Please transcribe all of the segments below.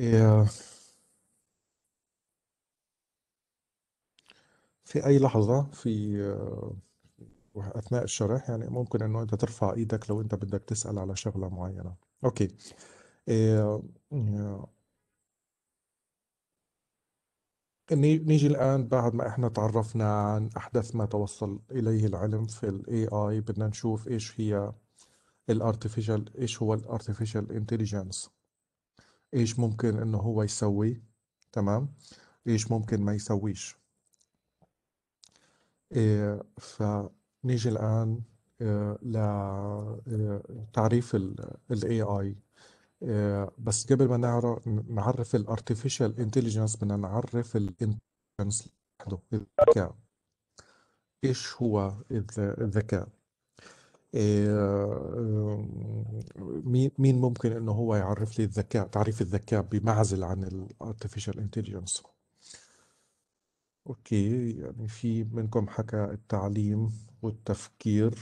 إيه، في أي لحظة في أثناء الشرح يعني ممكن إنه أنت ترفع إيدك لو أنت بدك تسأل على شغلة معينة. أوكي. ني- نيجي الآن بعد ما إحنا تعرفنا عن أحدث ما توصل إليه العلم في ال AI بدنا نشوف إيش هي ال Artificial إيش هو ال Artificial إيش ممكن إنه هو يسوي؟ تمام؟ إيش ممكن ما يسويش؟ إيه فنيجي الآن إيه لتعريف ال ال AI إيه بس قبل ما نعرف نعرف ال Artificial Intelligence بدنا نعرف ال Intelligence. لوحده الذكاء إيش هو الذ- الذكاء؟ مين مين ممكن إنه هو يعرف لي الذكاء تعريف الذكاء بمعزل عن ال Artificial Intelligence أوكي يعني في منكم حكى التعليم والتفكير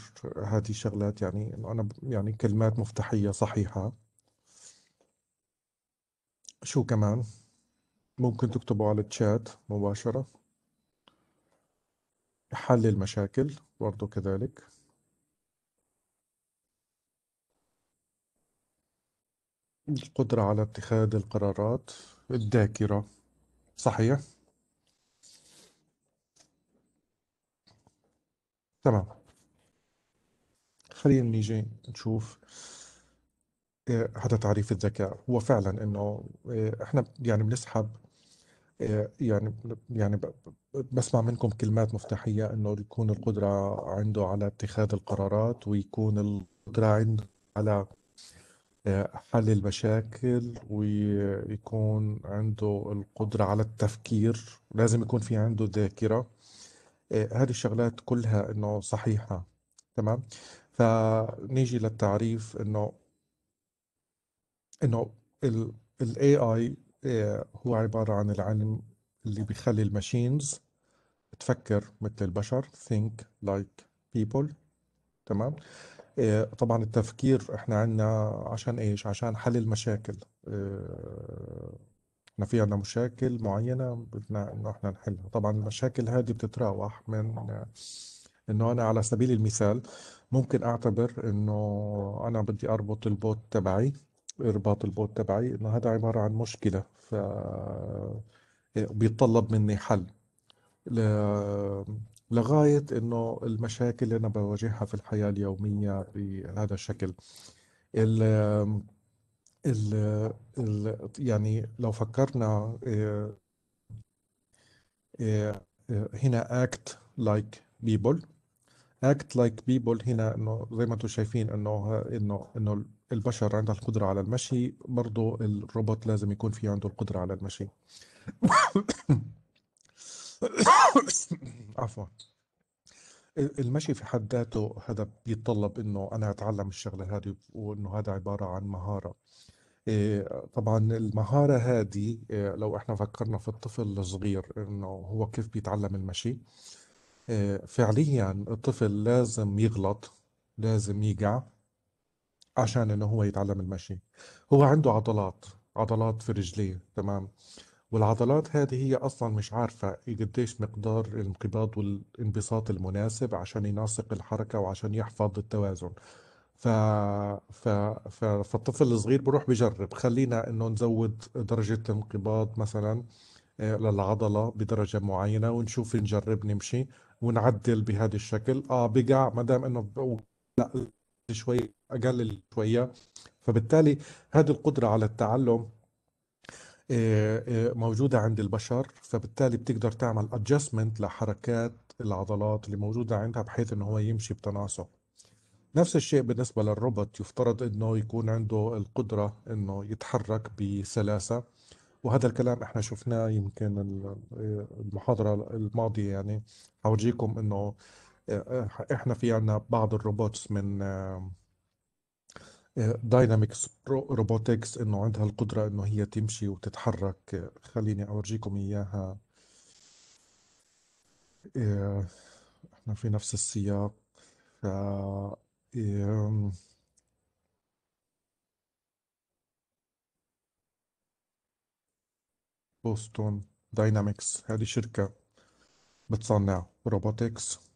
هذه شغلات يعني ب- يعني كلمات مفتاحية صحيحة. شو كمان؟ ممكن تكتبوا على الشات مباشرة. حل المشاكل برضو كذلك. القدرة على اتخاذ القرارات الذاكرة صحيح؟ تمام. خلينا نيجي نشوف إيه، هذا تعريف الذكاء. هو فعلا إنه إيه، إحنا يعني بنسحب إيه، يعني يعني بسمع منكم كلمات مفتاحية إنه يكون القدرة عنده على اتخاذ القرارات ويكون القدرة عنده على حل المشاكل ويكون عنده القدرة على التفكير لازم يكون في عنده ذاكرة. إيه، هذه الشغلات كلها إنه صحيحة تمام؟ فنيجي للتعريف إنه إنه ال ال AI آه، هو عبارة عن العلم اللي بيخلي الماشينز تفكر مثل البشر think like people تمام؟ آه، طبعا التفكير إحنا عندنا عشان إيش؟ عشان حل المشاكل. آه، إحنا في عندنا مشاكل معينة بدنا إنه إحنا نحلها. طبعا المشاكل هذه بتتراوح من آه، إنه أنا على سبيل المثال ممكن أعتبر إنه أنا بدي أربط البوت تبعي إرباط البوت تبعي إنه هذا عبارة عن مشكلة ف بيتطلب مني حل. لغاية إنه المشاكل اللي أنا بواجهها في الحياة اليومية بهذا الشكل. ال... ال... يعني لو فكرنا إيه، إيه، هنا act like people. act like people هنا إنه زي ما أنتم شايفين إنه إنه إنه البشر عندها القدرة على المشي برضو الروبوت لازم يكون في عنده القدرة على المشي. عفوا. المشي في حد ذاته هذا بيتطلب إنه أنا أتعلم الشغلة هذه وإنه هذا عبارة عن مهارة. إيه، طبعا المهارة هذه إيه، لو إحنا فكرنا في الطفل الصغير إنه هو كيف بيتعلم المشي إيه، فعليا الطفل لازم يغلط لازم يقع عشان إنه هو يتعلم المشي. هو عنده عضلات عضلات في رجليه تمام؟ والعضلات هذه هي أصلا مش عارفة قديش مقدار الانقباض والانبساط المناسب عشان يناسق الحركة وعشان يحفظ التوازن. ف... ف... ف... فالطفل الصغير بروح بجرب. خلينا إنه نزود درجة الانقباض مثلا آه، للعضلة بدرجة معينة ونشوف نجرب نمشي ونعدل بهذا الشكل. آه بقع ما دام إنه ب- لا شوي أقلل شوية. فبالتالي هذه القدرة على التعلم موجودة عند البشر فبالتالي بتقدر تعمل adjustment لحركات العضلات اللي موجودة عندها بحيث إنه هو يمشي بتناسق. نفس الشيء بالنسبة للروبوت يفترض إنه يكون عنده القدرة إنه يتحرك بسلاسة وهذا الكلام إحنا شفناه يمكن آه، المحاضرة الماضية يعني. حورجيكم إنه آه، آه، إحنا في عنا بعض ال robots من آه، داينامكس robotics إنه عندها القدرة إنه هي تمشي وتتحرك. خليني أورجيكم إياها. إيه، إحنا في نفس السياق. ف بوستون داينامكس هذه شركة بتصنع robotics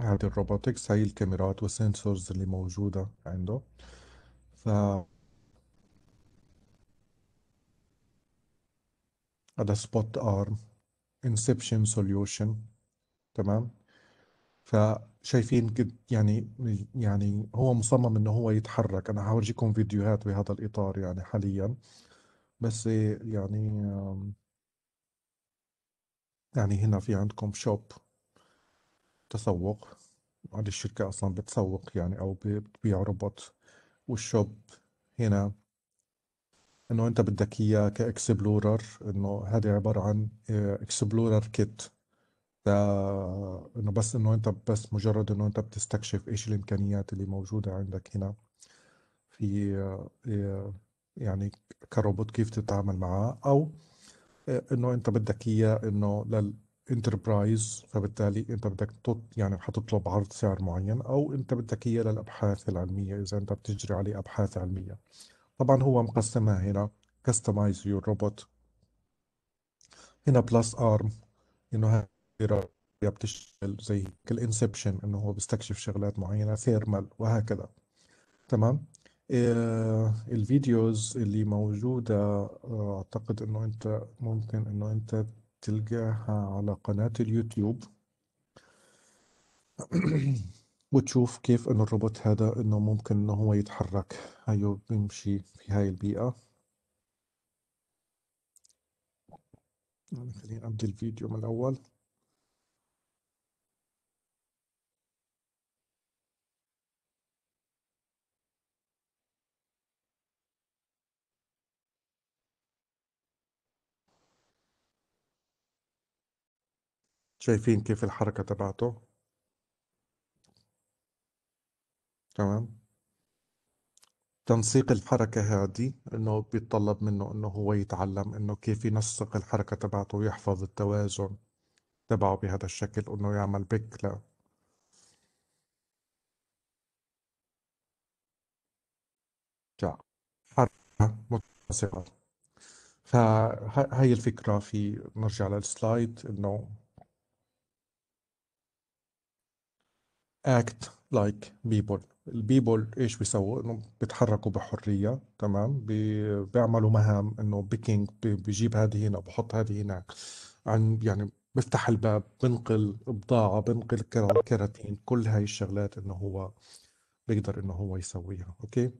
هذه ال robotics هاي الكاميرات وال sensors اللي موجودة عنده. ف هذا سبوت arm inspection solution تمام؟ فشايفين قد يعني يعني هو مصمم إنه هو يتحرك. أنا هورجيكم فيديوهات بهذا الإطار يعني حاليا. بس يعني يعني هنا في عندكم shop تسوق هذه الشركة أصلا بتسوق يعني أو بتبيع روبوت وال shop هنا. إنه أنت بدك إياه ك explorer إنه هذه عبارة عن explorer kit. إنه بس إنه أنت بس مجرد إنه أنت بتستكشف إيش الإمكانيات اللي موجودة عندك هنا في آه، يعني كروبوت كيف تتعامل معاه أو آه، إنه أنت بدك إياه إنه لل enterprise فبالتالي أنت بدك تط يعني حتطلب عرض سعر معين أو أنت بدك إياه للأبحاث العلمية إذا أنت بتجري عليه أبحاث علمية. طبعا هو مقسمها هنا customize your robot هنا plus arm إنه هاي بتشتغل زي كال inspection إنه هو بيستكشف شغلات معينة thermal وهكذا. تمام؟ آه ال videos اللي موجودة آه أعتقد أنه أنت ممكن أنه أنت تلقاها على قناة اليوتيوب. وتشوف كيف انه الروبوت هذا إنه ممكن إنه هو يتحرك. هيو بيمشي في هاي البيئة. خلينا أبدي الفيديو من الأول. شايفين كيف الحركة تبعته؟ تمام. تنسيق الحركة هذه إنه بيتطلب منه إنه هو يتعلم إنه كيف ينسق الحركة تبعته ويحفظ التوازن تبعه بهذا الشكل إنه يعمل بيك. لا. حركة متسقة فهي الفكرة في نرجع لل slide إنه act like people. ال people إيش بيسووا؟ إنه بيتحركوا بحرية تمام؟ بي... بيعملوا مهام إنه picking بي... بيجيب هذه هنا بحط هذه هناك. عن يعني بفتح الباب بنقل بضاعة بنقل كراتين كل هاي الشغلات إنه هو بيقدر إنه هو يسويها أوكي؟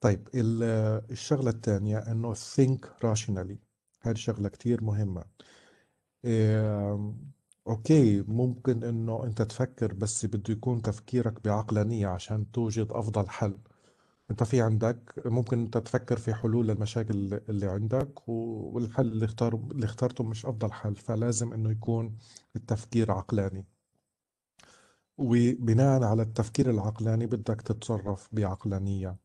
طيب الشغلة الثانية إنه think rationally. هذه الشغلة كتير مهمة. إيه أوكي ممكن إنه أنت تفكر بس بده يكون تفكيرك بعقلانية عشان توجد أفضل حل. أنت في عندك ممكن أنت تفكر في حلول للمشاكل اللي عندك والحل اللي اختار اللي اخترته مش أفضل حل فلازم إنه يكون التفكير عقلاني. وبناء على التفكير العقلاني بدك تتصرف بعقلانية.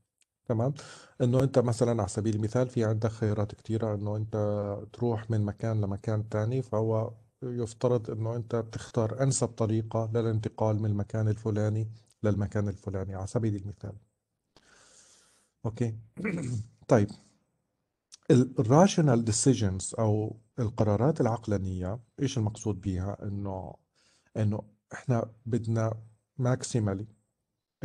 تمام؟ إنه أنت مثلا على سبيل المثال في عندك خيارات كثيرة إنه أنت تروح من مكان لمكان تاني فهو يفترض إنه أنت بتختار أنسب طريقة للانتقال من المكان الفلاني للمكان الفلاني على سبيل المثال. أوكي؟ طيب. ال rational decisions أو القرارات العقلانية إيش المقصود بها إنه إنه إحنا بدنا maximally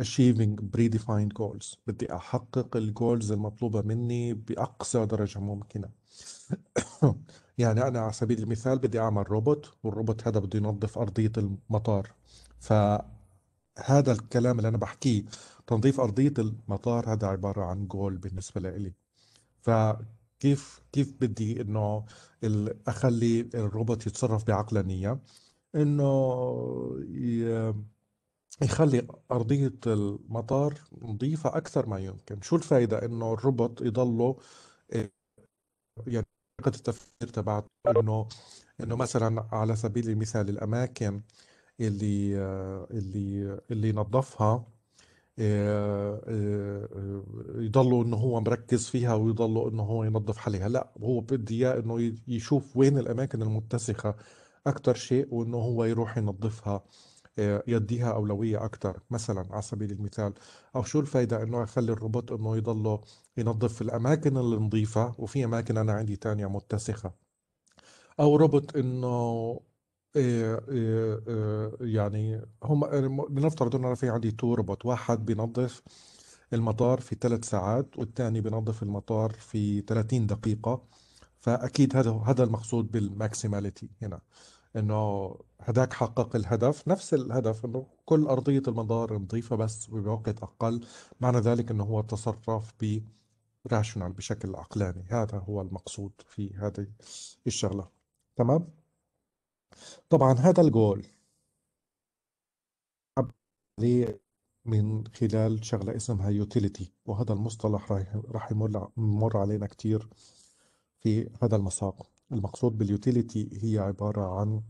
achieving predefined goals. بدي أحقق ال goals المطلوبة مني بأقصى درجة ممكنة. يعني أنا على سبيل المثال بدي أعمل روبوت والروبوت هذا بده ينظف أرضية المطار. فهذا الكلام اللي أنا بحكيه تنظيف أرضية المطار هذا عبارة عن جول بالنسبة لي فكيف كيف بدي إنه أخلي الروبوت يتصرف بعقلانية إنه يخلي أرضية المطار نظيفة أكثر ما يمكن. شو الفائدة إنه الروبوت يضله يعني طريقة التفكير تبعته إنه إنه مثلا على سبيل المثال الأماكن اللي اللي اللي نظفها آه، آه، يضلوا إنه هو مركز فيها ويضلوا إنه هو ينظف حالها. لا هو بدي إياه إنه يشوف وين الأماكن المتسخة أكثر شيء وإنه هو يروح ينظفها آه، يديها أولوية أكثر مثلا على سبيل المثال. أو شو الفايدة إنه أخلي الروبوت إنه يضله ينظف الأماكن النظيفة وفي أماكن أنا عندي تانية متسخة. أو روبوت إنه إيه إيه إيه يعني هم بنفترض إنه أنا في عندي two robot واحد بينظف المطار في ثلاث ساعات والثاني بينظف المطار في 30 دقيقة. فأكيد هذا هذا المقصود بال maximality هنا إنه هداك حقق الهدف. نفس الهدف إنه كل أرضية المطار نظيفة بس بوقت أقل. معنى ذلك إنه هو تصرف ب rational بشكل عقلاني. هذا هو المقصود في هذه الشغلة. تمام؟ طبعا هذا الجول من خلال شغلة اسمها utility وهذا المصطلح راح يمر علينا كثير في هذا المساق. المقصود بال utility هي عبارة عن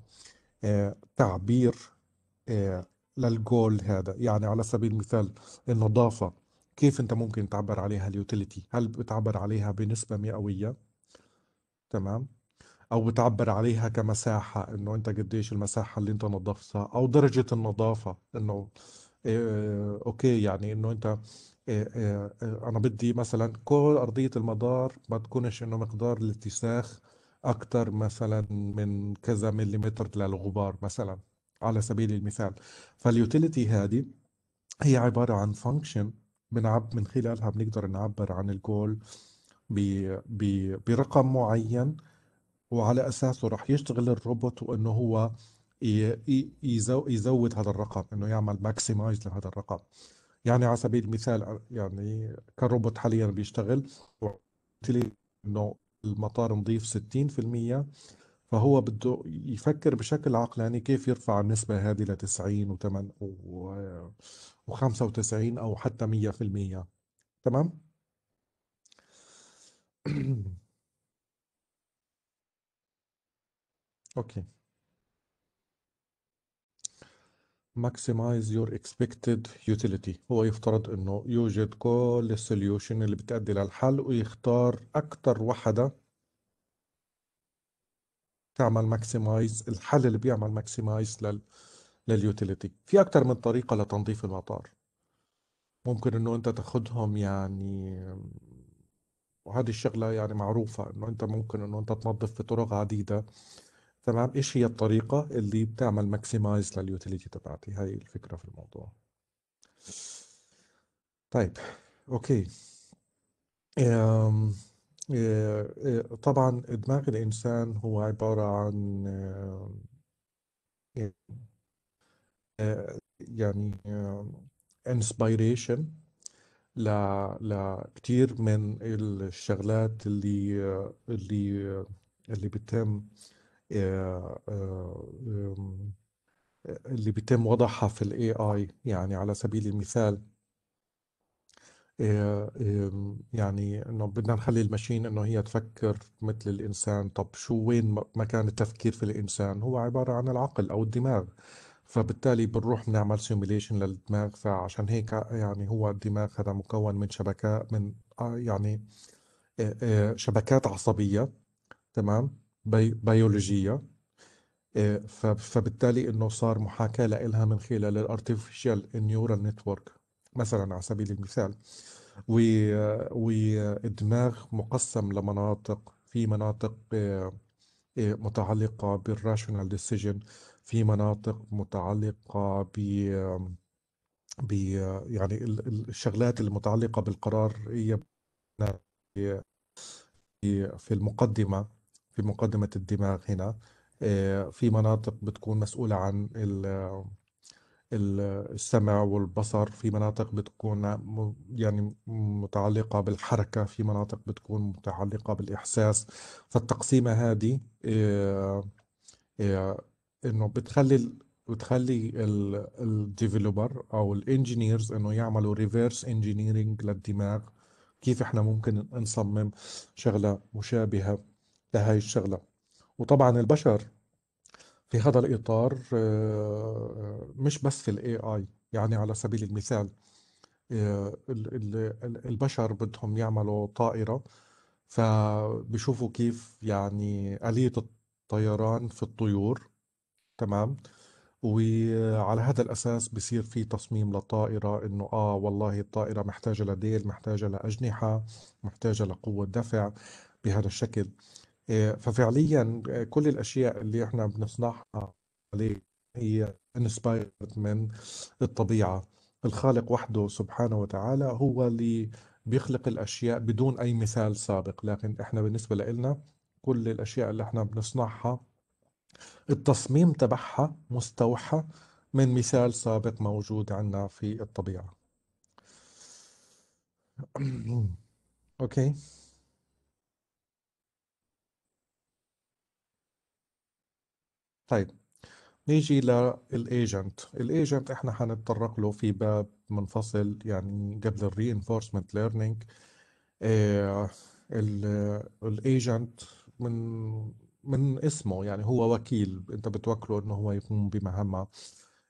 آه، تعبير آه، للجول هذا. يعني على سبيل المثال النظافة. كيف أنت ممكن تعبر عليها ال utility؟ هل بتعبر عليها بنسبة مئوية؟ تمام. أو بتعبر عليها كمساحة إنه أنت قديش المساحة اللي أنت نظفتها أو درجة النظافة إنه إيه okay يعني إنه أنت إيه إيه أنا بدي مثلا كل أرضية المطار ما تكونش إنه مقدار الاتساخ أكثر مثلا من كذا مليمتر للغبار مثلا على سبيل المثال. فال utility هذه هي عبارة عن function بنعب من خلالها بنقدر نعبر عن الجول برقم معين وعلى أساسه راح يشتغل الروبوت وإنه هو يزود هذا الرقم إنه يعمل maximize لهذا الرقم. يعني على سبيل المثال يعني كروبوت حاليا بيشتغل إنه المطار نظيف 60% فهو بده يفكر بشكل عقلاني كيف يرفع النسبة هذه ل 90 و 95 أو حتى 100% تمام؟ okay. Maximize your expected utility. هو يفترض إنه يوجد كل ال solution اللي بتأدي للحل ويختار أكثر وحدة تعمل maximize الحل اللي بيعمل maximize لل لل utility. في أكثر من طريقة لتنظيف المطار. ممكن إنه أنت تاخذهم يعني وهذه الشغلة يعني معروفة إنه أنت ممكن إنه أنت تنظف بطرق عديدة. تمام؟ إيش هي الطريقة اللي بتعمل maximize لل utility تبعتي؟ هاي الفكرة في الموضوع. طيب okay. طبعا دماغ الإنسان هو عبارة عن يعني inspiration ل لكثير من الشغلات اللي اللي اللي بتم آه، آه، اللي بيتم وضعها في ال AI يعني على سبيل المثال آه، يعني إنه بدنا نخلي ال machine إنه هي تفكر مثل الإنسان طب شو وين مكان التفكير في الإنسان؟ هو عبارة عن العقل أو الدماغ. فبالتالي بنروح بنعمل simulation للدماغ فعشان هيك يعني هو الدماغ هذا مكون من شبكات من يعني شبكات عصبية تمام؟ بي بيولوجية آه، فبالتالي إنه صار محاكاة لها من خلال ال artificial neural network مثلا على سبيل المثال والدماغ مقسم لمناطق. في مناطق آه، آه، متعلقة بال rational decision في مناطق متعلقة ب يعني الشغلات المتعلقة بالقرار هي في المقدمة في مقدمة الدماغ هنا. آه، في مناطق بتكون مسؤولة عن السمع والبصر. في مناطق بتكون يعني متعلقة بالحركة. في مناطق بتكون متعلقة بالإحساس. فالتقسيمة هذه آه، آه، إنه بتخلي بتخلي ال developer أو ال engineers إنه يعملوا reverse engineering للدماغ. كيف إحنا ممكن نصمم شغلة مشابهة لهي الشغلة. وطبعا البشر في هذا الإطار آه، مش بس في ال AI يعني على سبيل المثال آه، البشر بدهم يعملوا طائرة فبشوفوا كيف يعني آلية الطيران في الطيور تمام. وعلى هذا الأساس بصير في تصميم للطائرة إنه آه والله الطائرة محتاجة لديل محتاجة لأجنحة محتاجة لقوة دفع بهذا الشكل. إيه، ففعليا آه، كل الأشياء اللي إحنا بنصنعها عليه هي انسبايرد من الطبيعة. الخالق وحده سبحانه وتعالى هو اللي بيخلق الأشياء بدون أي مثال سابق لكن إحنا بالنسبة لنا كل الأشياء اللي إحنا بنصنعها التصميم تبعها مستوحى من مثال سابق موجود عندنا في الطبيعة. أوكي. طيب نيجي لل agent ال agent إحنا حنتطرق له في باب منفصل يعني قبل ال reinforcement learning ال agent من من اسمه يعني هو وكيل انت بتوكله انه هو يقوم بمهمة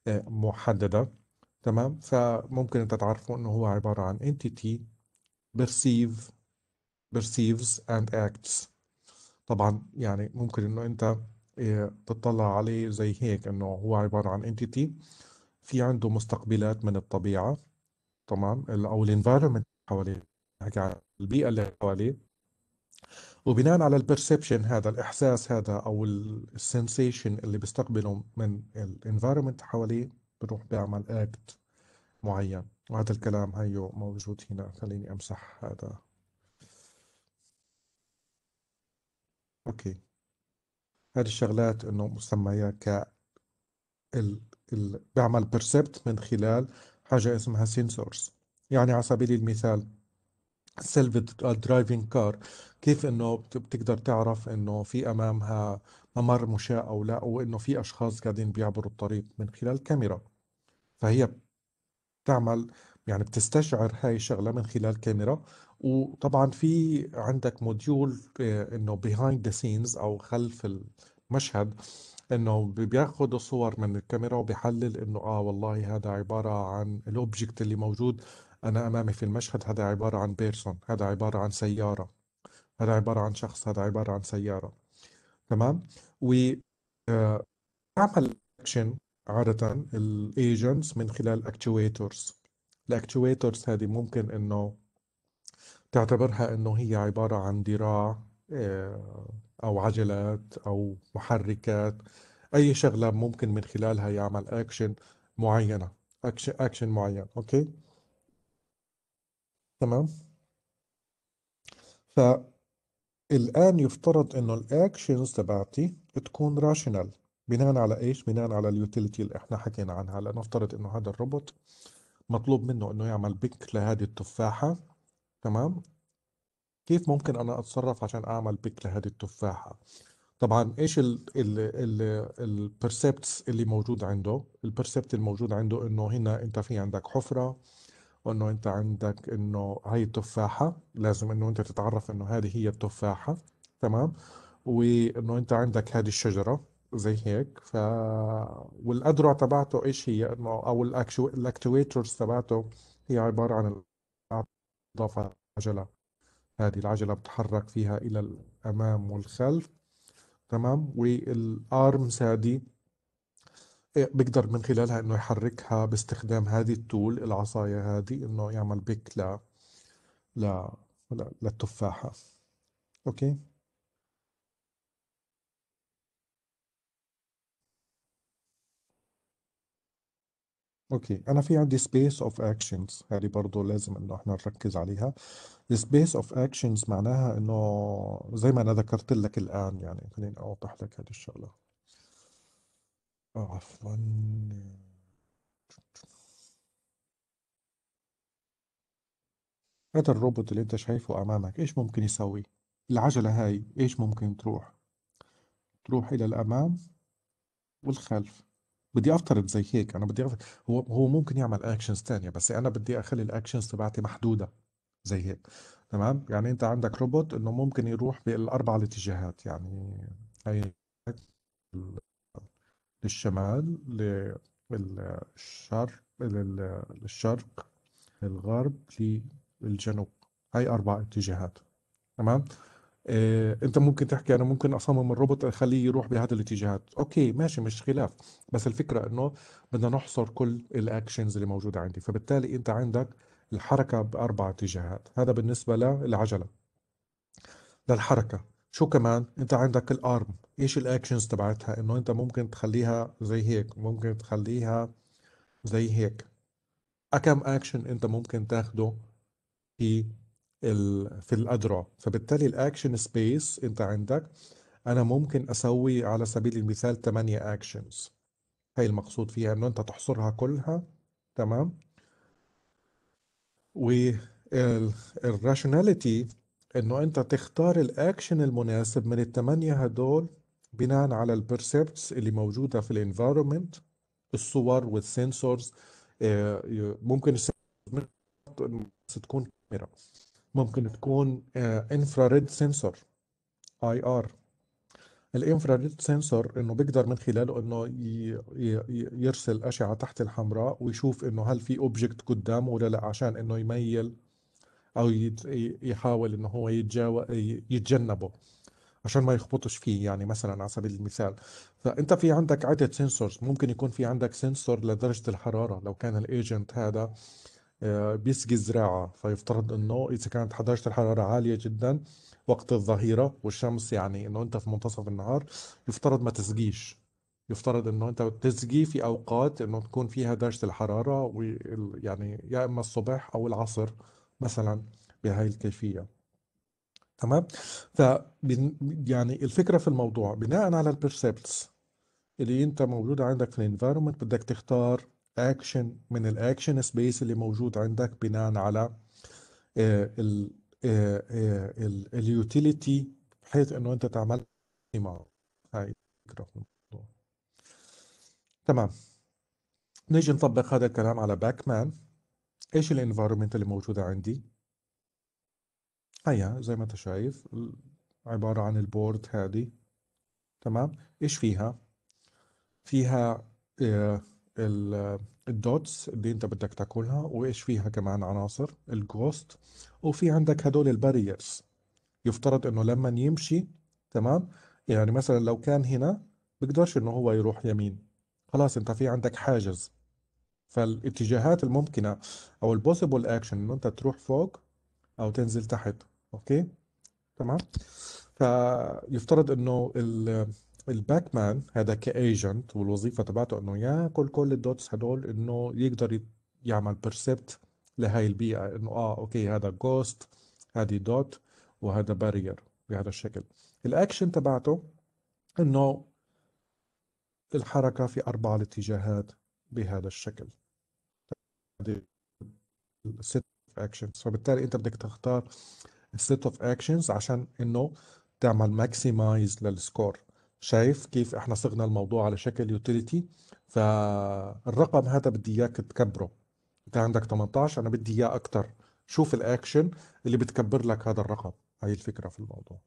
آه، محددة تمام؟ فممكن انت تعرفه انه هو عبارة عن entity perceive perceives and acts. طبعا يعني ممكن انه انت آه، تطلع عليه زي هيك انه هو عبارة عن entity. في عنده مستقبلات من الطبيعة تمام؟ أو ال environment حواليه نحكي عن البيئة اللي حواليه. وبناء على ال perception هذا الإحساس هذا أو ال sensation اللي بيستقبله من ال environment حواليه بروح بيعمل act معين. وهذا الكلام هيو موجود هنا. خليني أمسح هذا. okay. هذه الشغلات إنه مسمية ك ال... ال... بيعمل percept من خلال حاجة اسمها sensors يعني على سبيل المثال self driving car كيف إنه بتقدر تعرف إنه في أمامها ممر مشاة أو لا وانه في أشخاص قاعدين بيعبروا الطريق من خلال كاميرا. فهي بتعمل يعني بتستشعر هاي الشغلة من خلال كاميرا. وطبعا في عندك module آه، إنه behind the scenes أو خلف المشهد إنه بياخذ صور من الكاميرا وبيحلل إنه آه والله هذا عبارة عن ال object اللي موجود أنا أمامي في المشهد هذا عبارة عن person هذا عبارة عن سيارة. هذا عبارة عن شخص هذا عبارة عن سيارة. تمام؟ و آه، عمل اكشن عادة ال agents من خلال actuators ال actuators هذه ممكن إنه تعتبرها إنه هي عبارة عن ذراع آه، أو عجلات أو محركات. أي شغلة ممكن من خلالها يعمل اكشن معينة action action معين okay؟ تمام فالآن يفترض إنه ال actions تبعتي تكون rational بناء على إيش؟ بناء على ال utility اللي إحنا حكينا عنها لنفترض إنه هذا الروبوت مطلوب منه إنه يعمل بيك لهذه التفاحة تمام؟ كيف ممكن أنا أتصرف عشان أعمل بيك لهذه التفاحة؟ طبعا إيش البرسبتس اللي موجود عنده البرسبت الموجود عنده إنه هنا أنت في عندك حفرة وأنه أنت عندك إنه هاي التفاحة لازم إنه أنت تتعرف إنه هذه هي التفاحة تمام؟ وإنه أنت عندك هذه الشجرة زي هيك ف والاذرع تبعته إيش هي؟ إنه أو ال actuators تبعته هي عبارة عن اضافة عجلة هذه العجلة بتحرك فيها إلى الأمام والخلف تمام؟ وال arms هذه بيقدر من خلالها إنه يحركها باستخدام هذه ال tool العصاية هذه إنه يعمل pick ل ل للتفاحة. okay؟ okay. أنا في عندي space of actions هذه برضه لازم إنه إحنا نركز عليها. space of actions معناها إنه زي ما أنا ذكرت لك الآن يعني. خليني أوضح لك هذه الشغلة. عفوا. هذا الروبوت اللي انت شايفه أمامك إيش ممكن يسوي؟ العجلة هاي إيش ممكن تروح؟ تروح إلى الأمام والخلف. بدي أفترض زي هيك أنا بدي أفترض هو هو ممكن يعمل actions تانية بس أنا بدي أخلي ال actions تبعتي محدودة زي هيك. تمام؟ يعني أنت عندك روبوت إنه ممكن يروح بالاربع الاتجاهات يعني هاي للشمال للشرق للشرق للغرب للجنوب. هاي أربع اتجاهات. تمام؟ إيه أنت ممكن تحكي أنا ممكن أصمم الروبوت أخليه يروح بهذه الاتجاهات. okay ماشي مش خلاف. بس الفكرة إنه بدنا نحصر كل ال actions اللي موجودة عندي. فبالتالي أنت عندك الحركة بأربع اتجاهات. هذا بالنسبة للعجلة للحركة. شو كمان؟ انت عندك ال arm إيش ال actions تبعتها؟ انه انت ممكن تخليها زي هيك ممكن تخليها زي هيك. اكم اكشن انت ممكن تاخده في ال في الأذرع فبالتالي ال action space أنت عندك أنا ممكن أسوي على سبيل المثال 8 actions هي المقصود فيها إنه أنت تحصرها كلها. تمام؟ وال rationality إنه أنت تختار الأكشن المناسب من الثمانية هدول بناء على ال percepts اللي موجودة في ال environment الصور وال sensors آه، ممكن تكون كاميرا ممكن تكون infrared sensor IR ال infrared sensor إنه بيقدر من خلاله إنه يرسل أشعة تحت الحمراء ويشوف إنه هل في object قدامه ولا لا عشان إنه يميل أو يحاول إنه هو يتجنبه عشان ما يخبطش فيه يعني مثلا على سبيل المثال. فأنت في عندك عدة sensors ممكن يكون في عندك sensor لدرجة الحرارة. لو كان ال agent هذا آه، بيسقي الزراعة فيفترض إنه إذا كانت درجة الحرارة عالية جدا وقت الظهيرة والشمس يعني إنه أنت في منتصف النهار يفترض ما تسقيش. يفترض إنه أنت تسقي في أوقات إنه تكون فيها درجة الحرارة يعني يا إما الصبح أو العصر. مثلا بهاي الكيفية. تمام؟ ف يعني الفكرة في الموضوع بناء على ال percepts اللي أنت موجودة عندك في ال environment بدك تختار اكشن من ال action space اللي موجود عندك بناء على ال utility بحيث إنه أنت تعمل معه. هاي الفكرة الموضوع. تمام. نيجي نطبق هذا الكلام على باك مان إيش ال environment اللي موجودة عندي؟ هيا زي ما أنت شايف عبارة عن ال board هذه. تمام؟ إيش فيها؟ فيها آه ال dots اللي أنت بدك تاكلها وإيش فيها كمان؟ عناصر. ال ghost وفي عندك هدول ال barriers يفترض إنه لما يمشي تمام؟ يعني مثلا لو كان هنا بقدرش إنه هو يروح يمين. خلاص أنت في عندك حاجز. فالاتجاهات الممكنة أو ال possible action انه أنت تروح فوق أو تنزل تحت okay؟ تمام؟ فيفترض إنه الباك مان هذا ك agent والوظيفة تبعته إنه ياكل كل ال dots هدول إنه يقدر يعمل percept لهي البيئة إنه آه okay هذا ghost هذه dot وهذا barrier بهذا الشكل. الاكشن تبعته إنه الحركة في أربع الاتجاهات بهذا الشكل. ال set of actions فبالتالي أنت بدك تختار ال set of actions عشان إنه تعمل maximize لل score شايف كيف إحنا صغنا الموضوع على شكل utility فالرقم هذا بدي اياك تكبره. أنت عندك 18 أنا بدي إياه أكثر شوف الاكشن اللي بتكبر لك هذا الرقم. هاي الفكرة في الموضوع.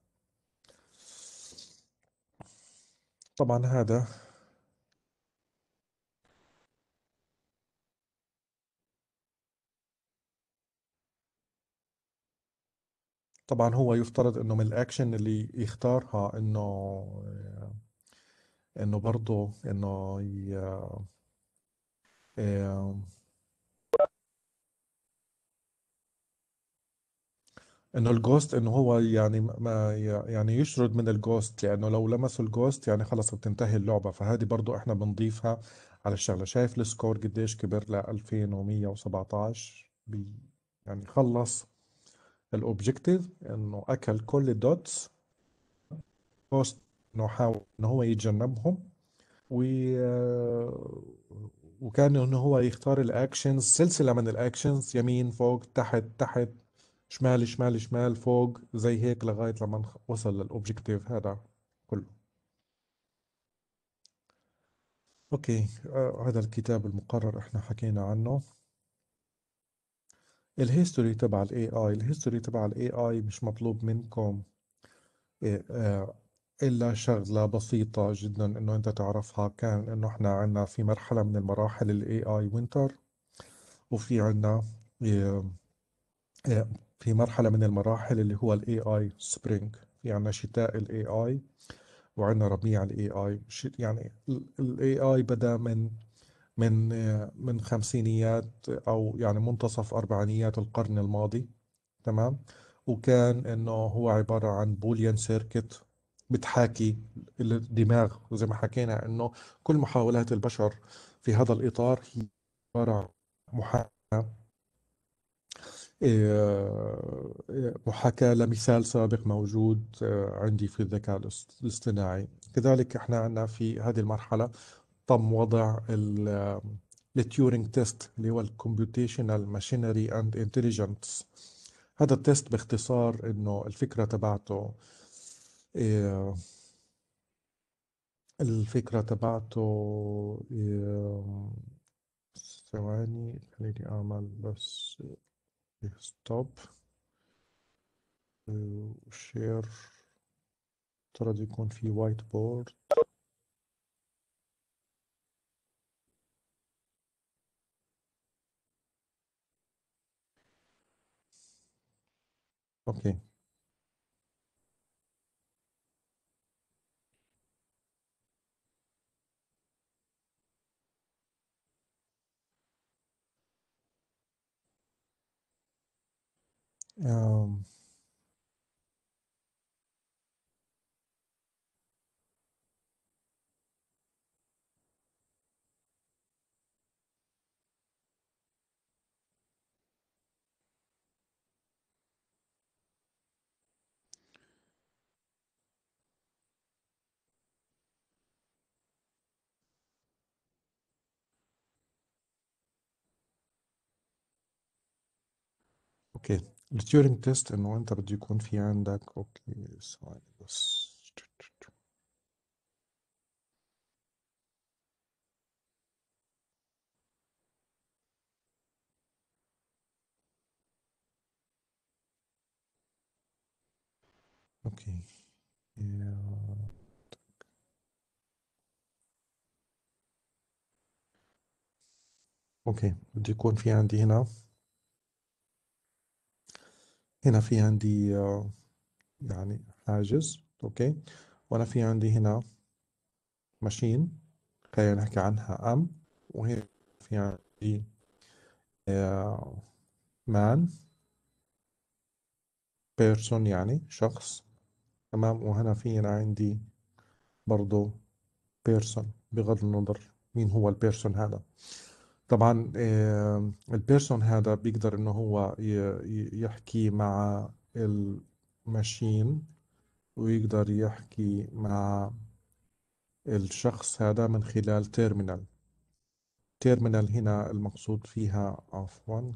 طبعا هذا طبعا هو يفترض إنه من الأكشن اللي يختارها إنه إنه برضه إنه ي... إنه ال ghost إنه هو يعني ما يعني يشرد من ال ghost لأنه لو لمسوا ال ghost يعني خلص بتنتهي اللعبة. فهذه برضه إحنا بنضيفها على الشغلة. شايف ال score قديش كبر؟ ل 2117 بي يعني خلص. ال objective إنه أكل كل ال dots ghost إنه حاول إنه هو يتجنبهم و وكان إنه هو يختار ال actions سلسلة من ال actions يمين فوق تحت تحت شمال شمال شمال فوق زي هيك لغاية لما وصل لل objective هذا كله. okay آه هذا الكتاب المقرر إحنا حكينا عنه. ال history تبع ال AI ال history تبع ال AI مش مطلوب منكم. إيه، آه، إلا شغلة بسيطة جدا إنه أنت تعرفها. كان إنه إحنا عنا في مرحلة من المراحل ال AI Winter وفي عنا إيه، إيه، في مرحلة من المراحل اللي هو ال AI Spring. في عنا شتاء ال AI وعندنا ربيع ال AI يعني ال AI بدأ من من من خمسينيات أو يعني منتصف أربعينيات القرن الماضي تمام؟ وكان إنه هو عبارة عن Boolean circuit بتحاكي الدماغ وزي ما حكينا إنه كل محاولات البشر في هذا الإطار هي عبارة عن محاكاة إيه، محاكاة لمثال سابق موجود آه، عندي في الذكاء الاصطناعي. كذلك إحنا عندنا في هذه المرحلة تم وضع ال Turing test اللي هو ال computational machinery and intelligence هذا ال test باختصار إنه الفكرة تبعته إيه، الفكرة تبعته إيه، ثواني خليني أعمل بس stop و share ترى يكون في whiteboard أوكي um, Okay. ال Turing test إنه انت بده يكون في عندك okay ثواني بس. okay. Okay. بده يكون في عندي هنا. هنا في عندي آه، يعني حاجز okay. وهنا في عندي هنا machine خلينا نحكي عنها أم. وهنا في عندي man person يعني شخص. تمام. وهنا في عندي برضو person بغض النظر مين هو ال person هذا. طبعا ال person هذا بيقدر إنه هو يحكي مع ال machine ويقدر يحكي مع الشخص هذا من خلال terminal terminal هنا المقصود فيها عفوا.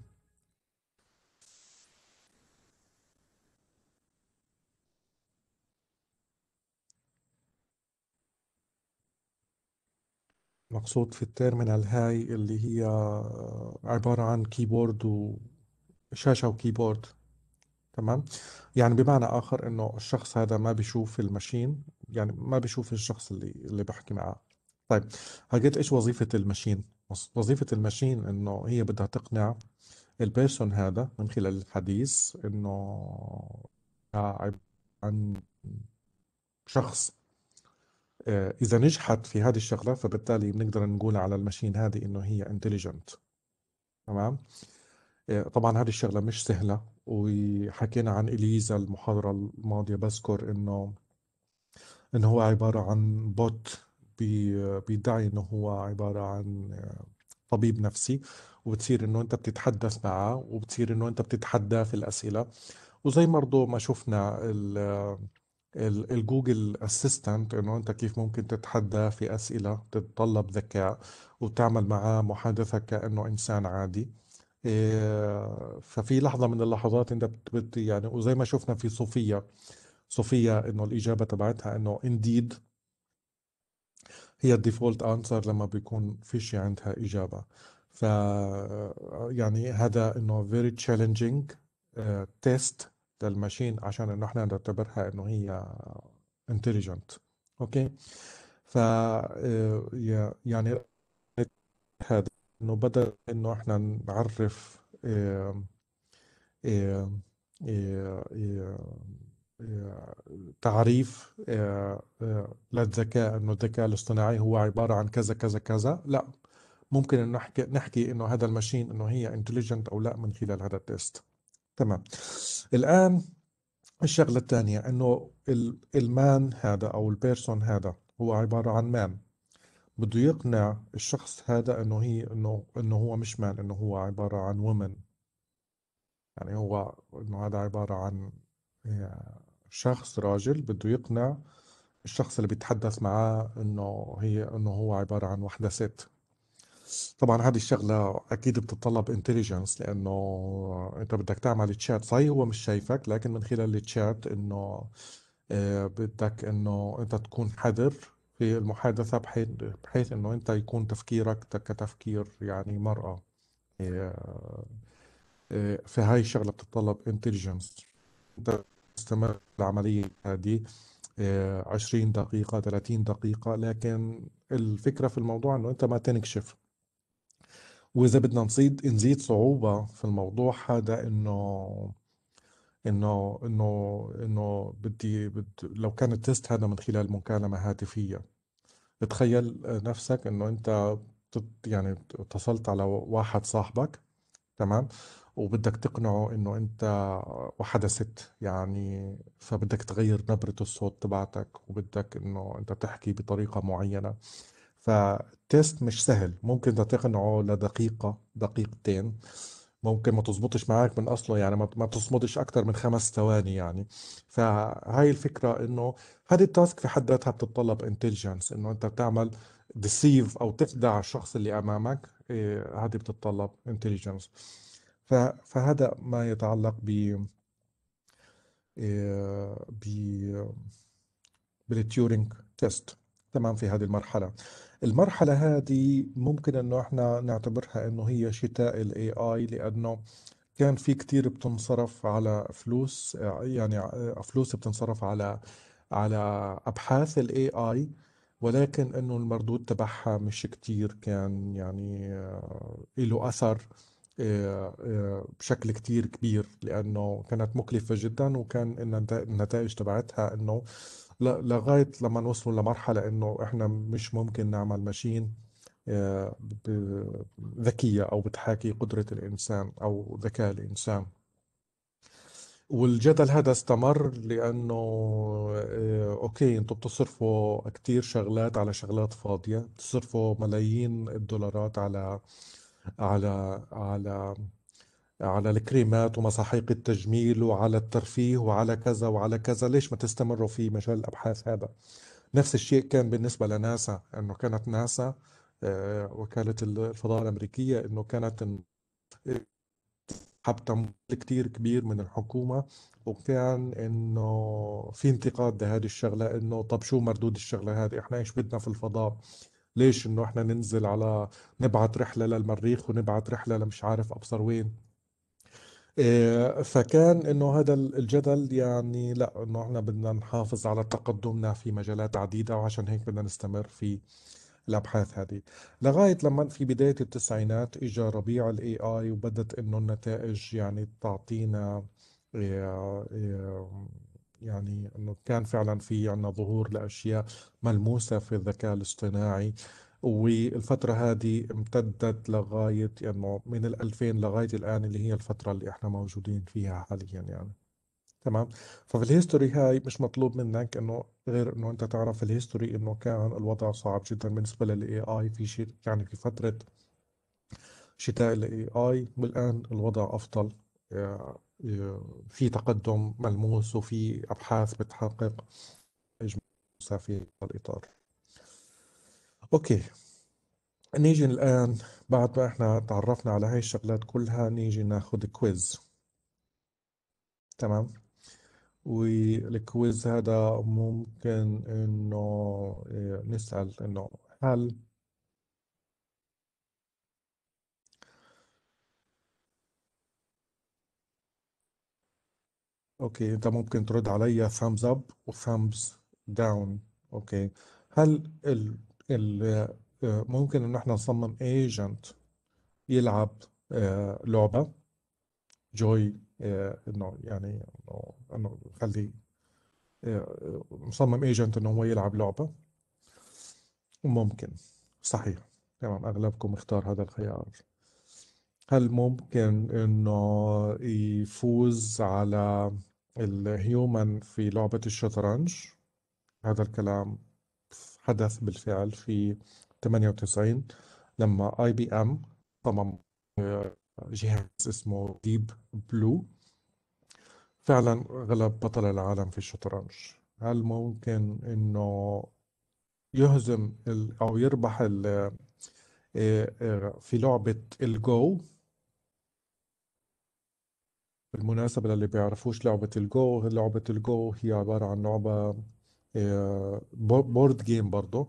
مقصود في ال terminal هاي اللي هي عبارة عن keyboard وشاشة و keyboard. تمام؟ يعني بمعنى آخر إنه الشخص هذا ما بيشوف ال machine يعني ما بيشوف الشخص اللي اللي بحكي معاه. طيب هقيت إيش وظيفة ال machine؟ وظيفة ال machine إنه هي بدها تقنع ال person هذا من خلال الحديث إنه عن شخص آه، إذا نجحت في هذه الشغلة فبالتالي بنقدر نقول على ال machine هذه إنه هي intelligent تمام؟ آه، طبعا هذه الشغلة مش سهلة. وحكينا عن إليزا المحاضرة الماضية بذكر إنه إنه هو عبارة عن bot بيدعي إنه هو عبارة عن آه، طبيب نفسي. وبتصير إنه أنت بتتحدث معه وبتصير إنه أنت بتتحدى في الأسئلة. وزي برضه ما شفنا ال Google Assistant إنه أنت كيف ممكن تتحدى في أسئلة تتطلب ذكاء وتعمل معاه محادثة كأنه إنسان عادي. إيه، ففي لحظة من اللحظات أنت بت يعني وزي ما شفنا في صوفيا صوفيا إنه الإجابة تبعتها إنه indeed هي ال default answer لما بيكون فيش عندها إجابة. ف يعني هذا إنه very challenging test لل machine عشان إنه إحنا نعتبرها إنه هي intelligent okay ف آه، يعني هذا إنه بدل إنه إحنا نعرف آه، تعريف آه، آه، للذكاء إنه الذكاء الاصطناعي هو عبارة عن كذا كذا كذا. لا. ممكن نحكي نحكي إنه هذا ال machine إنه هي intelligent أو لا من خلال هذا ال test تمام. الآن الشغلة الثانية ال- ال man هذا أو ال person هذا هو عبارة عن man بده يقنع الشخص هذا إنه هي إنه إنه هو مش man إنه هو عبارة عن woman يعني هو إنه هذا عبارة عن يعني شخص راجل بده يقنع الشخص اللي بيتحدث معاه إنه هي إنه هو عبارة عن وحدة ست. طبعا هذه الشغلة أكيد بتتطلب intelligence لأنه أنت بدك تعمل تشات صحيح هو مش شايفك لكن من خلال التشات إنه آه، بدك إنه أنت تكون حذر في المحادثة بحيث بحيث إنه أنت يكون تفكيرك كتفكير يعني مرأة. آه، آه، فهاي الشغلة بتتطلب intelligence أنت تستمر العملية هذه آه، 20 دقيقة 30 دقيقة لكن الفكرة في الموضوع إنه أنت ما تنكشف. وإذا بدنا نزيد نزيد صعوبة في الموضوع هذا إنه إنه إنه إنه بدي بد لو كان التست هذا من خلال مكالمة هاتفية. تخيل نفسك إنه أنت يعني اتصلت على واحد صاحبك تمام؟ وبدك تقنعه إنه أنت وحدة ست يعني فبدك تغير نبرة الصوت تبعتك وبدك إنه أنت تحكي بطريقة معينة. ف test مش سهل. ممكن تقنعه لدقيقة دقيقتين. ممكن ما تزبطش معك من أصله يعني ما تصمدش أكثر من خمس ثواني يعني. فهاي الفكرة إنه هذه ال task في حد ذاتها بتتطلب intelligence إنه أنت بتعمل deceive أو تخدع الشخص اللي أمامك. إيه هذه بتتطلب intelligence فهذا ما يتعلق ب إيه، ب test تمام؟ في هذه المرحلة. المرحلة هذه ممكن إنه إحنا نعتبرها إنه هي شتاء ال AI لأنه كان في كتير بتنصرف على فلوس يعني فلوس بتنصرف على على أبحاث الاي اي ولكن إنه المردود تبعها مش كتير كان يعني له أثر آه، آه، بشكل كتير كبير لأنه كانت مكلفة جدا وكان النت- النتائج تبعتها إنه ل- لغاية لما نوصل لمرحلة إنه إحنا مش ممكن نعمل ماشين آه، ذكية أو بتحاكي قدرة الإنسان أو ذكاء الإنسان. والجدل هذا استمر لأنه آه، أوكي أنتم بتصرفوا كتير شغلات على شغلات فاضية بتصرفوا ملايين الدولارات على على على على الكريمات ومساحيق التجميل وعلى الترفيه وعلى كذا وعلى كذا. ليش ما تستمروا في مجال الأبحاث هذا؟ نفس الشيء كان بالنسبة لناسا أنه كانت ناسا آه، وكالة الفضاء الأمريكية أنه كانت حب تمويل كتير كبير من الحكومة وكان إنه في انتقاد لهذه الشغلة إنه طب شو مردود الشغلة هذه؟ إحنا إيش بدنا في الفضاء؟ ليش إنه إحنا ننزل على نبعت رحلة للمريخ ونبعت رحلة لمش عارف أبصر وين؟ إيه، فكان إنه هذا الجدل يعني لا إنه إحنا بدنا نحافظ على تقدمنا في مجالات عديدة وعشان هيك بدنا نستمر في الأبحاث هذه. لغاية لما في بداية التسعينات اجى ربيع ال AI وبدت إنه النتائج يعني تعطينا إيه، إيه، يعني إنه كان فعلا في عندنا ظهور لأشياء ملموسة في الذكاء الاصطناعي. والفترة هذه امتدت لغاية انه من ال 2000 لغاية الآن اللي هي الفترة اللي إحنا موجودين فيها حاليا يعني. تمام؟ ففي ال history هاي مش مطلوب منك إنه غير إنه أنت تعرف في ال history إنه كان الوضع صعب جدا بالنسبة لل AI في شيء يعني في فترة شتاء ال AI والآن الوضع أفضل. آه، آه، في تقدم ملموس وفي أبحاث بتحقق إجماع في الإطار. okay. نيجي الآن بعد ما إحنا تعرفنا على هاي الشغلات كلها نيجي ناخذ quiz تمام؟ وال quiz هذا ممكن إنه إيه، نسأل إنه هل okay أنت ممكن ترد علي thumbs up و thumbs down. okay. هل ال ال آه، ممكن إن إحنا نصمم agent يلعب آه، لعبة. جوي آه، إنه يعني إنه إنه خلي آه، مصمم agent إنه هو يلعب لعبة. ممكن. صحيح. تمام. أغلبكم اختار هذا الخيار. هل ممكن إنه يفوز على ال human في لعبة الشطرنج؟ هذا الكلام حدث بالفعل في 98 لما IBM صمم جهاز اسمه Deep Blue فعلا غلب بطل العالم في الشطرنج. هل ممكن إنه يهزم أو يربح آه، آه، في لعبة الجو بالمناسبة للي بيعرفوش لعبة الجو لعبة الجو هي عبارة عن لعبة بورد جيم برضه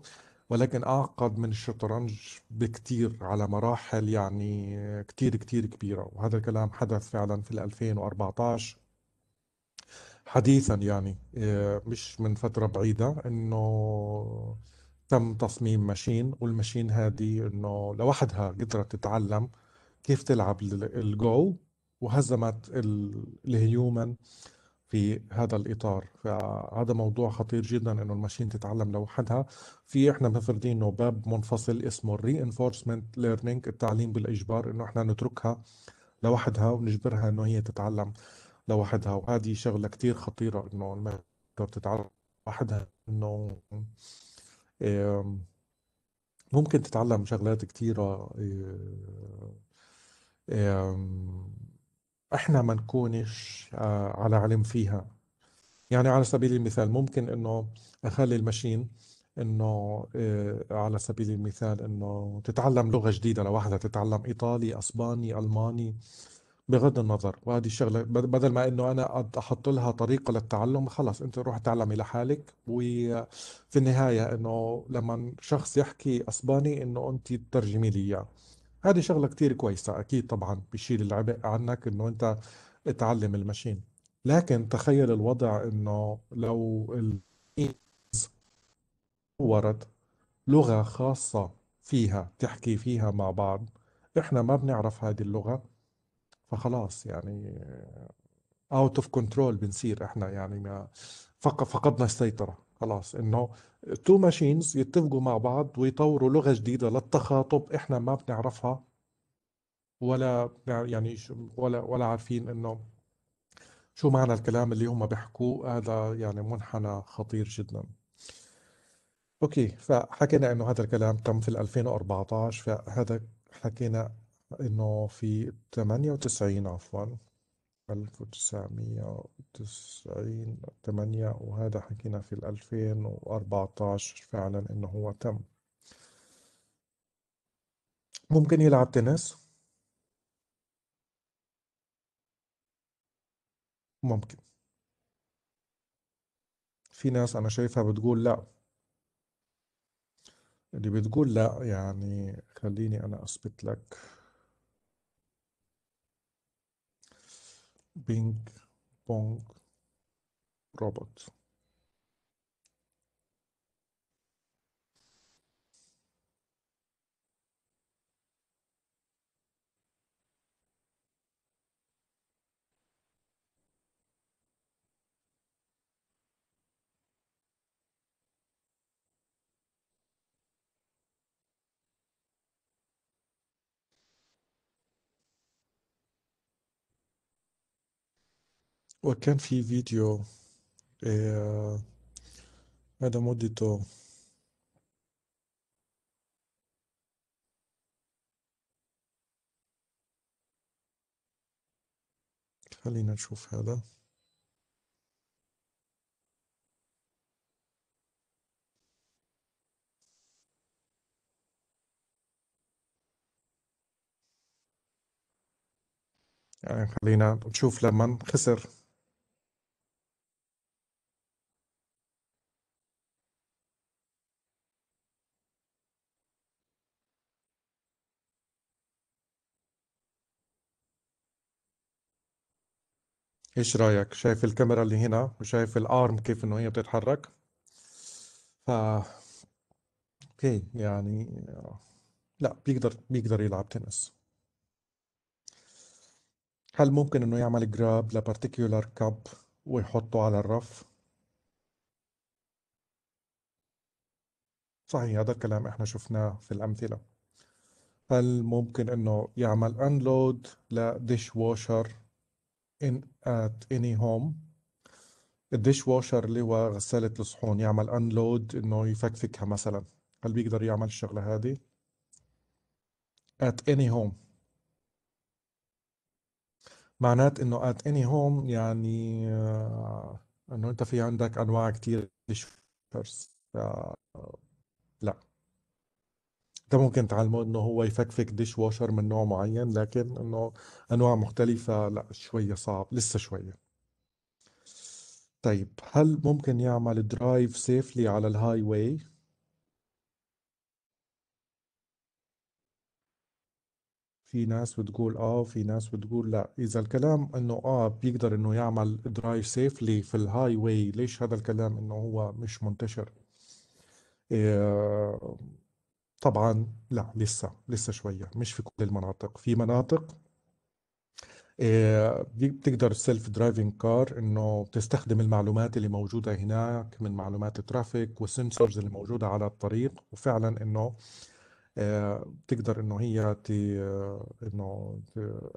ولكن أعقد من الشطرنج بكتير على مراحل يعني كتير كتير كبيرة. وهذا الكلام حدث فعلا في 2014 حديثا يعني آه، مش من فترة بعيدة إنه تم تصميم machine. وال machine هذه إنه لوحدها قدرت تتعلم كيف تلعب الجو. وهزمت ال human. في هذا الإطار. فهذا موضوع خطير جدا إنه ال machine تتعلم لوحدها. في إحنا مفردين إنه باب منفصل اسمه ال reinforcement learning التعليم بالإجبار إنه إحنا نتركها لوحدها ونجبرها إنه هي تتعلم لوحدها. وهذه شغلة كتير خطيرة إنه الماشين تتعلم لوحدها إنه ممكن تتعلم شغلات كتيرة إحنا ما نكونش آه، على علم فيها. يعني على سبيل المثال ممكن إنه أخلي الماشين إنه آه، على سبيل المثال إنه تتعلم لغة جديدة لوحدها تتعلم إيطالي أسباني ألماني بغض النظر. وهذه الشغلة بدل ما إنه أنا أحط لها طريقة للتعلم خلص أنت روح تعلمي لحالك. وفي النهاية إنه لما شخص يحكي أسباني إنه انت تترجمي لي إياه. هذه شغلة كتير كويسة أكيد طبعا بيشيل العبء عنك إنه أنت تعلم الماشين. لكن تخيل الوضع إنه لو طورت لغة خاصة فيها تحكي فيها مع بعض إحنا ما بنعرف هذه اللغة فخلاص يعني out of control بنصير إحنا يعني ما فقدنا السيطرة. خلاص إنه two machines يتفقوا مع بعض ويطوروا لغة جديدة للتخاطب. إحنا ما بنعرفها ولا يعني ولا ولا عارفين إنه شو معنى الكلام اللي هم بيحكوه. هذا يعني منحنى خطير جدا. أوكي فحكينا إنه هذا الكلام تم في 2014 فهذا حكينا إنه في 98 عفوا. 1990 8 وهذا حكينا في 2014 فعلا إنه هو تم. ممكن يلعب تنس؟ ممكن. في ناس أنا شايفها بتقول لا. اللي بتقول لا يعني خليني أنا أثبت لك. bing pong robots وكان في فيديو إيه هذا مدته. خلينا نشوف هذا. يعني خلينا نشوف لما خسر. إيش رأيك؟ شايف الكاميرا اللي هنا وشايف الأرم كيف إنه هي بتتحرك؟ ف أوكي يعني لا بيقدر بيقدر يلعب تنس. هل ممكن إنه يعمل grab ل particular cup ويحطه على الرف؟ صحيح هذا الكلام إحنا شفناه في الأمثلة. هل ممكن إنه يعمل unload ل dishwasher in at any home. ال dishwasher اللي هو غسالة الصحون يعمل unload إنه يفكفكها مثلا. هل بيقدر يعمل الشغلة هذه؟ At any home. معنات إنه at any home يعني آه، إنه أنت في عندك أنواع كتير ديش لا. انت ممكن تعلمه انه هو يفكفك ديش واشر من نوع معين لكن إنه أنواع مختلفة لأ شوية صعب لسه شوية. طيب هل ممكن يعمل drive safely على ال highway في ناس بتقول آه وفي ناس بتقول لأ. إذا الكلام إنه آه بيقدر إنه يعمل drive safely في ال highway ليش هذا الكلام إنه هو مش منتشر؟ إيه طبعا لا لسه لسه شوية مش في كل المناطق في مناطق إيه بتقدر ال self-driving car إنه تستخدم المعلومات اللي موجودة هناك من معلومات ال traffic وال sensors اللي موجودة على الطريق وفعلا إنه آه، بتقدر إنه هي. إنه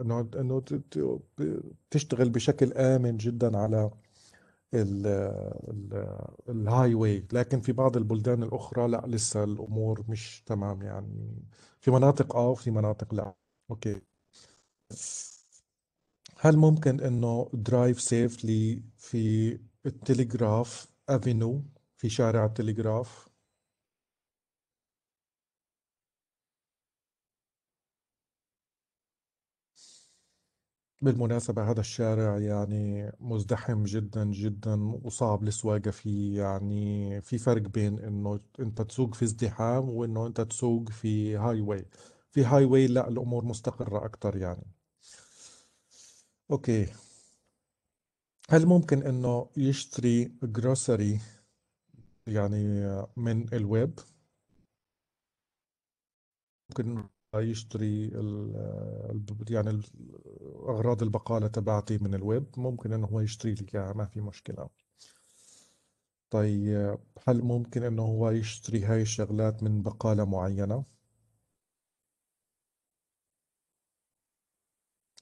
إنه إنه تشتغل بشكل آمن جدا على ال highway لكن في بعض البلدان الأخرى لا لسه الأمور مش تمام يعني. في مناطق آه وفي مناطق لا. okay. هل ممكن إنه drive safely في ال Telegraph Avenue في شارع ال Telegraph بالمناسبة هذا الشارع يعني مزدحم جدا جدا وصعب السواقة فيه. يعني في فرق بين إنه أنت تسوق في ازدحام وإنه أنت تسوق في highway في highway لا الأمور مستقرة أكتر يعني. okay. هل ممكن إنه يشتري grocery يعني من الويب؟ ممكن يشتري يعني أغراض البقالة تبعتي من الويب. ممكن إنه هو يشتري لي إياها ما في مشكلة. طيب هل ممكن إنه هو يشتري هاي الشغلات من بقالة معينة؟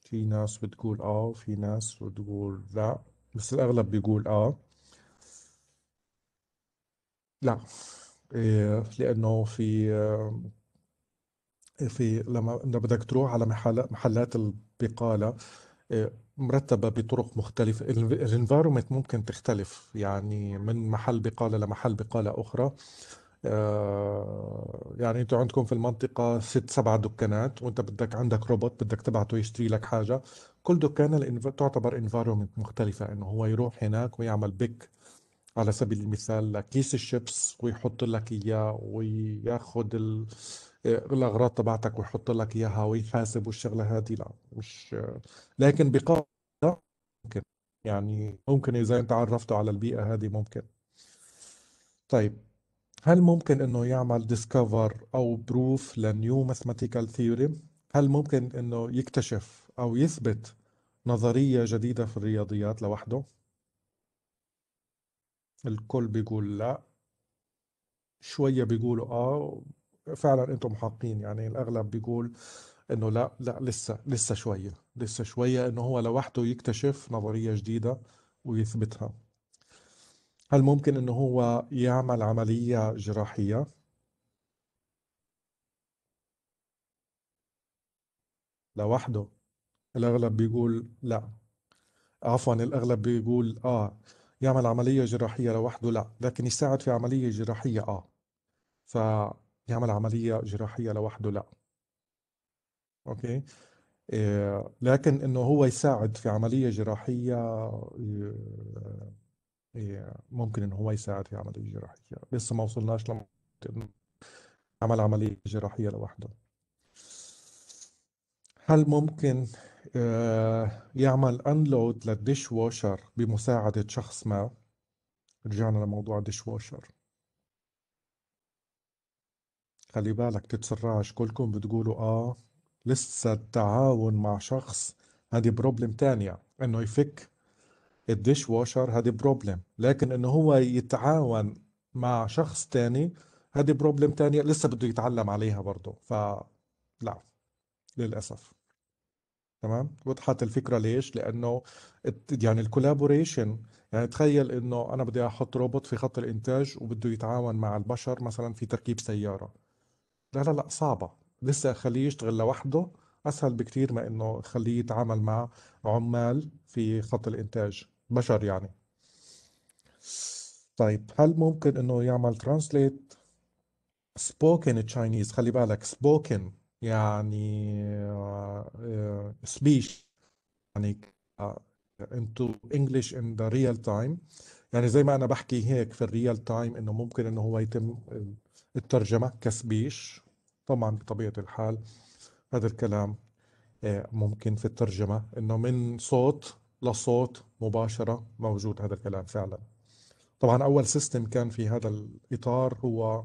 في ناس بتقول آه وفي ناس بتقول لا بس الأغلب بيقول آه. لا إيه لأنه في في لما بدك تروح على محل محلات البقالة آه، مرتبة بطرق مختلفة. الانفايرومنت ممكن تختلف. يعني من محل بقالة لمحل بقالة أخرى. آه، يعني أنتوا عندكم في المنطقة ست سبع دكانات وأنت بدك عندك روبوت بدك تبعته يشتري لك حاجة. كل دكانة تعتبر environment مختلفة. إنه هو يروح هناك ويعمل pick على سبيل المثال لكيس الشيبس ويحط لك إياه وياخذ الاغراض تبعتك ويحط لك إياها ويحاسب والشغلة هذه لا مش لكن بقى ممكن. يعني ممكن إذا أنت عرفته على البيئة هذه ممكن. طيب هل ممكن إنه يعمل discover أو prove ل new mathematical theory هل ممكن إنه يكتشف أو يثبت نظرية جديدة في الرياضيات لوحده؟ الكل بيقول لا. شوية بيقولوا آه فعلا أنتم محقين يعني الأغلب بيقول إنه لا لا لسه لسه شوية لسه شوية إنه هو لوحده يكتشف نظرية جديدة ويثبتها. هل ممكن إنه هو يعمل عملية جراحية؟ لوحده. الأغلب بيقول لا. عفوا الأغلب بيقول آه يعمل عملية جراحية لوحده لا لكن يساعد في عملية جراحية آه. فيعمل عملية جراحية لوحده؟ لا. أوكي. إيه لكن إنه هو يساعد في عملية جراحية إيه ممكن إنه هو يساعد في عملية جراحية لسه ما وصلناش لما عمل عملية جراحية لوحده. هل ممكن إيه يعمل unload لل dishwasher بمساعدة شخص ما؟ رجعنا لموضوع ال dishwasher. خلي بالك تتسرعش. كلكم بتقولوا آه لسه التعاون مع شخص هذه problem تانية. إنه يفك ال dishwasher هذه problem لكن إنه هو يتعاون مع شخص تاني هذه problem تانية لسه بده يتعلم عليها برضه. ف لا للأسف. تمام؟ وضحت الفكرة ليش؟ الت- يعني ال collaboration يعني تخيل إنه أنا بدي أحط روبوت في خط الإنتاج وبده يتعاون مع البشر مثلا في تركيب سيارة. لا لا لا صعبة. لسه اخليه يشتغل لوحده. أسهل بكثير ما إنه اخليه يتعامل مع عمال في خط الإنتاج بشر يعني. طيب هل ممكن إنه يعمل translate spoken Chinese خلي بالك spoken يعني speech يعني آه، into English in the real time. يعني زي ما أنا بحكي هيك في ال real time إنه ممكن إنه هو يتم الترجمة ك speech. طبعا بطبيعة الحال هذا الكلام آه، ممكن في الترجمة إنه من صوت لصوت مباشرة موجود هذا الكلام فعلا. طبعا أول سيستم كان في هذا الإطار هو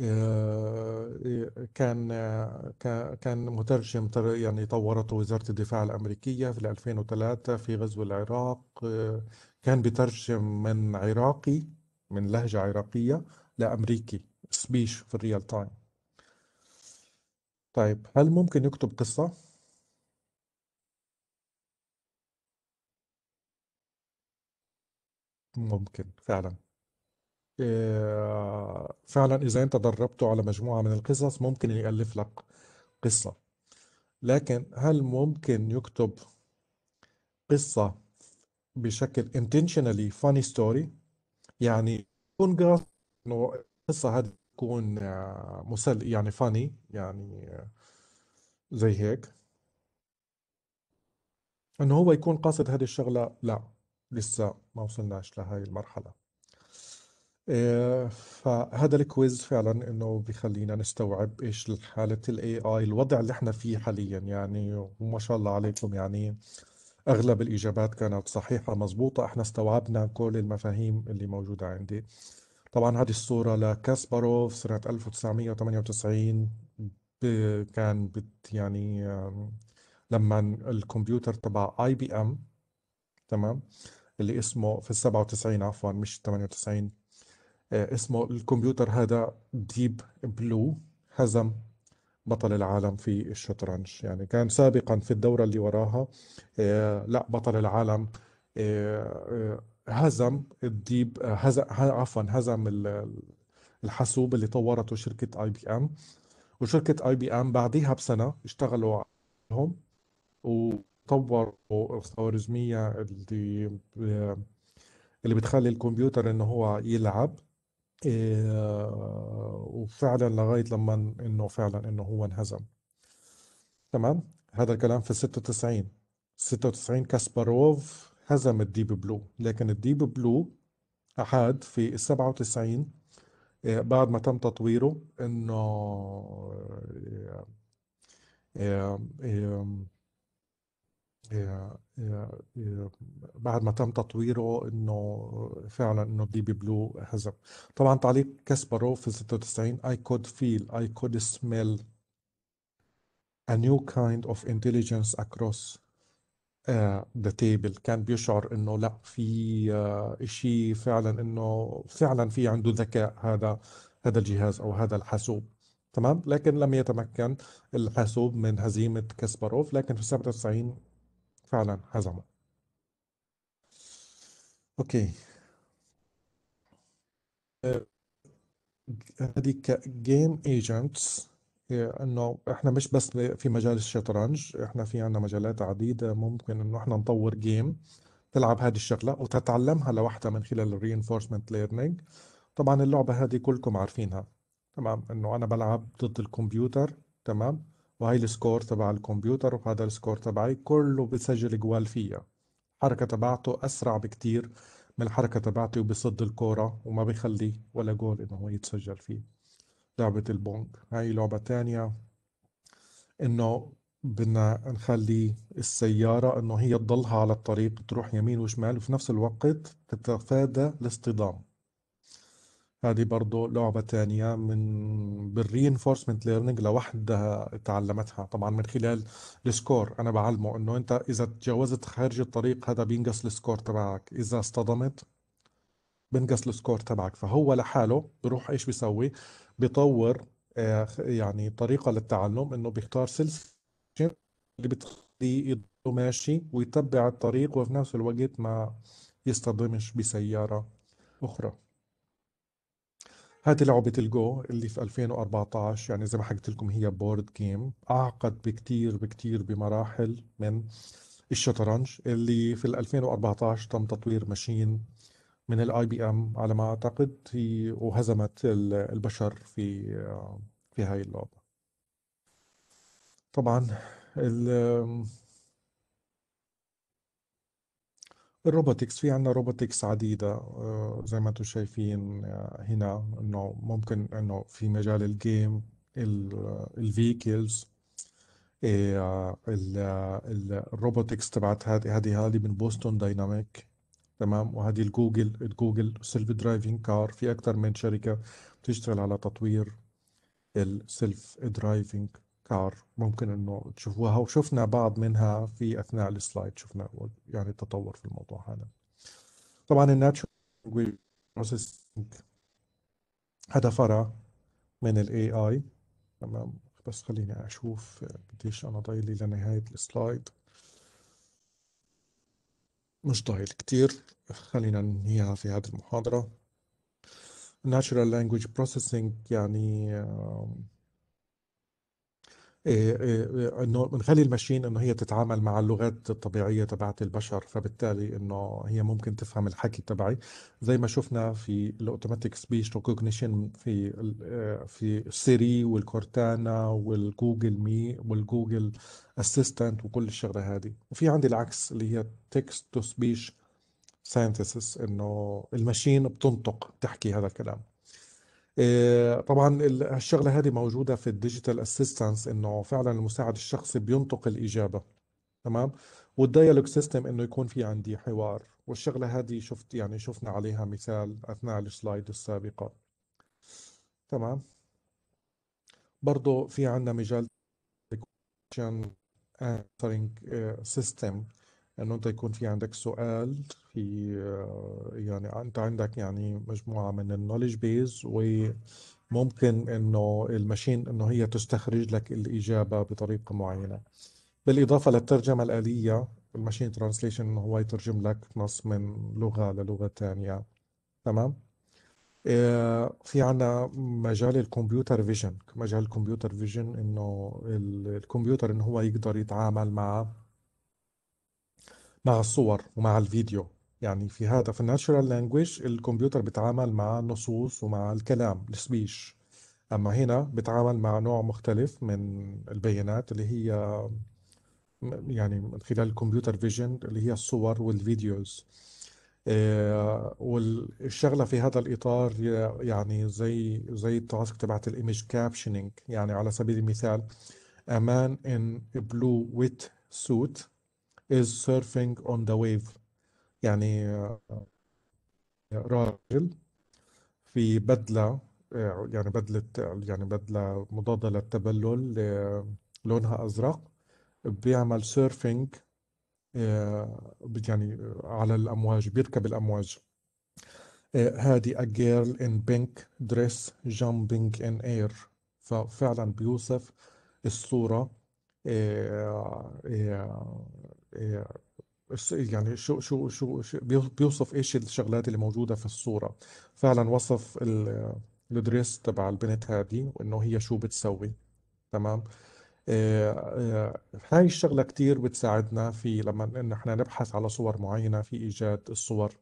آه، كان آه، كا- كان مترجم تر- يعني طورته وزارة الدفاع الأمريكية في 2003 في غزو العراق كان بيترجم من عراقي من لهجة عراقية. لأمريكي سبيش في الريال تايم طيب هل ممكن يكتب قصة؟ ممكن فعلا. آه، فعلا إذا أنت دربته على مجموعة من القصص ممكن يألف لك قصة. لكن هل ممكن يكتب قصة بشكل intentionally funny story يعني يكون قاصد إنه القصة هذه تكون آه، مسل يعني funny يعني آه، زي هيك. إنه هو يكون قاصد هذه الشغلة لا لسه ما وصلناش لهاي المرحلة. آه، فهذا ال quiz فعلا إنه بيخلينا نستوعب إيش حالة ال AI الوضع اللي إحنا فيه حاليا يعني وما شاء الله عليكم يعني أغلب الإجابات كانت صحيحة مزبوطة إحنا استوعبنا كل المفاهيم اللي موجودة عندي. طبعا هذه الصورة لكاسباروف سنة 1998 ب- كان بت يعني لما الكمبيوتر تبع IBM تمام اللي اسمه في ال 97 عفوا مش 98 آه، اسمه الكمبيوتر هذا Deep Blue هزم بطل العالم في الشطرنج. يعني كان سابقا في الدورة اللي وراها آه، لا بطل العالم آه، هزم ال Deep آه، هزم عفوا هزم ال- الحاسوب اللي طورته شركة IBM وشركة IBM بعديها بسنة اشتغلوا عليهم وطوروا الخوارزمية اللي اللي بتخلي الكمبيوتر إنه هو يلعب. إيه، وفعلا لغاية لما إنه فعلا إنه هو انهزم. تمام؟ هذا الكلام في 96 96 كاسباروف هزم ال Deep Blue. لكن ال Deep Blue أحد في ال 97 إيه، بعد ما تم تطويره إنه إيه، إيه، بعد ما تم تطويره إنه فعلا إنه ديب بلو هزم. طبعا تعليق كاسباروف في 96 I could feel I could smell a new kind of intelligence across uh, the table كان بيشعر إنه لا في uh, إشي فعلا إنه فعلا في عنده ذكاء هذا هذا الجهاز أو هذا الحاسوب. تمام؟ لكن لم يتمكن الحاسوب من هزيمة كاسباروف لكن في 97 فعلا هزمه. okay. آه، هذه ك game agents إنه إحنا مش بس في مجال الشطرنج إحنا في عنا مجالات عديدة ممكن إنه إحنا نطور game تلعب هذه الشغلة وتتعلمها لوحدها من خلال ال reinforcement learning طبعا اللعبة هذه كلكم عارفينها تمام؟ إنه أنا بلعب ضد الكمبيوتر تمام؟ وهي ال score تبع الكمبيوتر وهذا ال score تبعي كله بسجل جوال فيها. الحركة تبعته أسرع بكتير من الحركة تبعتي وبصد الكورة وما بيخلي ولا جول إنه هو يتسجل فيه. لعبة ال Pong هاي لعبة تانية إنه بدنا نخلي السيارة إنه هي تضلها على الطريق تروح يمين وشمال وفي نفس الوقت تتفادى الاصطدام. هذه برضو لعبة تانية من بال reinforcement learning لوحدها تعلمتها. طبعا من خلال ال score. أنا بعلمه إنه أنت إذا تجاوزت خارج الطريق هذا بينقص ال score تبعك. إذا اصطدمت بنقص ال score تبعك. فهو لحاله بروح إيش بيسوي؟ بيطور آه، يعني طريقة للتعلم إنه بيختار سلسلة اللي بتخليه ماشي ويتبع الطريق وفي نفس الوقت ما يصطدمش بسيارة أخرى. هذه لعبة الجو اللي في 2014 يعني زي ما حكيت لكم هي board game أعقد بكتير بكتير بمراحل من الشطرنج اللي في 2014 تم تطوير machine من ال IBM على ما أعتقد هي وهزمت البشر في في هاي اللعبة. طبعا الـ robotics في عنا robotics عديدة زي ما أنتم شايفين هنا إنه ممكن إنه في مجال الـ game الـ vehicles الـ robotics تبعت هذه هذه هذه من Boston Dynamics تمام؟ وهذه الـ Google الـ Google self driving car في أكثر من شركة بتشتغل على تطوير الـ self driving car ممكن إنه تشوفوها وشفنا بعض منها في أثناء الـ slide شفنا يعني التطور في الموضوع هذا. طبعا الـ natural processing هذا فرع من الـ AI تمام؟ بس خليني أشوف قديش أنا ضايلي لنهاية الـ slide مش ضايل كتير. خلينا ننهيها في هذه المحاضرة. Natural Language Processing يعني إنه بنخلي الـ machine إنه هي تتعامل مع اللغات الطبيعية تبعت البشر فبالتالي إنه هي ممكن تفهم الحكي تبعي. زي ما شفنا في الـ automatic speech recognition في آه، في Siri والـ Cortana والـ Google مي والـ Google Assistant وكل الشغلة هذه. وفي عندي العكس اللي هي text to speech synthesis إنه الـ machine بتنطق تحكي هذا الكلام. طبعا الشغلة هذه موجودة في الـ digital assistants إنه فعلا المساعد الشخصي بينطق الإجابة تمام؟ والـ dialogue system إنه يكون في عندي حوار. والشغلة هذه شفت يعني شفنا عليها مثال أثناء الـ slide السابقة تمام؟ برضه في عندنا مجال system انه أنت يكون في عندك سؤال في آه، يعني أنت عندك يعني مجموعة من الـ knowledge base وممكن إنه الـ machine إنه هي تستخرج لك الإجابة بطريقة معينة. بالإضافة للترجمة الآلية الـ machine translation إنه هو يترجم لك نص من لغة للغة ثانية تمام؟ آه، في عنا مجال الـ computer vision. مجال الـ computer vision إنه الكمبيوتر إنه هو يقدر يتعامل مع مع الصور ومع الفيديو. يعني في هذا في الـ natural language الكمبيوتر بيتعامل مع النصوص ومع الكلام الـ speech. أما هنا بيتعامل مع نوع مختلف من البيانات اللي هي يعني من خلال الـ computer vision اللي هي الصور والـ videos. آه، والشغلة في هذا الإطار يعني زي زي الـ task تبعت الـ image captioning يعني على سبيل المثال a man in a blue suit is surfing on the wave. يعني آه، راجل في بدلة آه، يعني بدلة يعني بدلة مضادة للتبلل آه، لونها أزرق بيعمل سيرفينج يعني على الأمواج بيركب الأمواج. هذه a girl in pink dress jumping in air. ففعلا بيوصف الصورة يعني شو شو شو بيوصف إيش الشغلات اللي موجودة في الصورة. فعلا وصف الـ dress تبع البنت هذه وإنه هي شو بتسوي تمام؟ آه، آه، هاي الشغلة كتير بتساعدنا في لما نحن نبحث على صور معينة في إيجاد الصور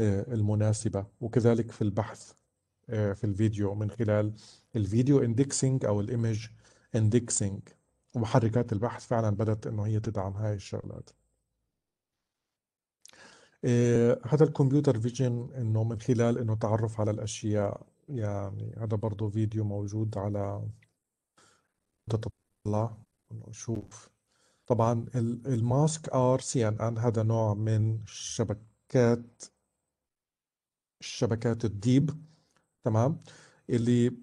آه، المناسبة. وكذلك في البحث في الفيديو من خلال الـ video indexing أو الـ image indexing ومحركات البحث فعلا بدأت إنه هي تدعم هاي الشغلات. إيه هذا الـ computer vision إنه من خلال إنه تعرف على الأشياء يعني هذا برضه فيديو موجود على تطلع نشوف طبعا الـ Mask R-CNN هذا نوع من شبكات الشبكات الـ deep تمام؟ اللي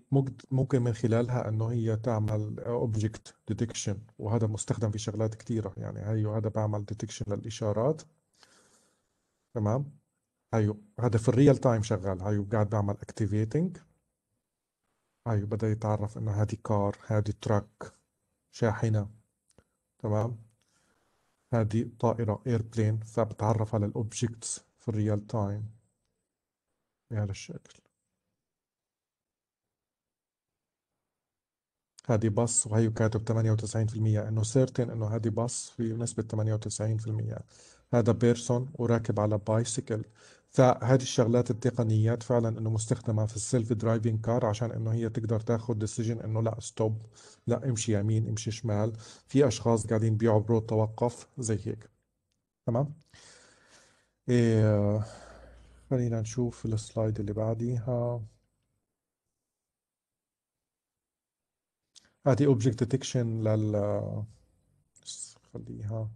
ممكن من خلالها إنه هي تعمل object detection وهذا مستخدم في شغلات كثيره يعني هي هذا بعمل detection للإشارات. تمام؟ هيو هذا في الـ real time شغال. هيو قاعد بعمل اكتيفيتنج هيو بدأ يتعرف إنه هذه car هذه truck شاحنة. تمام؟ هذه طائرة airplane فبتعرف على الـ objects في الـ real time بهذا الشكل. هذه بص وهي كاتب 98% إنه certain إنه هذه بص في نسبة 98% هذا person وراكب على bicycle فهذه الشغلات التقنيات فعلا إنه مستخدمة في الـ self driving car عشان إنه هي تقدر تاخذ decision إنه لا stop لا امشي يمين امشي شمال. في أشخاص قاعدين بيعبروا توقف زي هيك. تمام؟ إيه خلينا نشوف الـ slide اللي بعديها. هذه object detection لل خليها.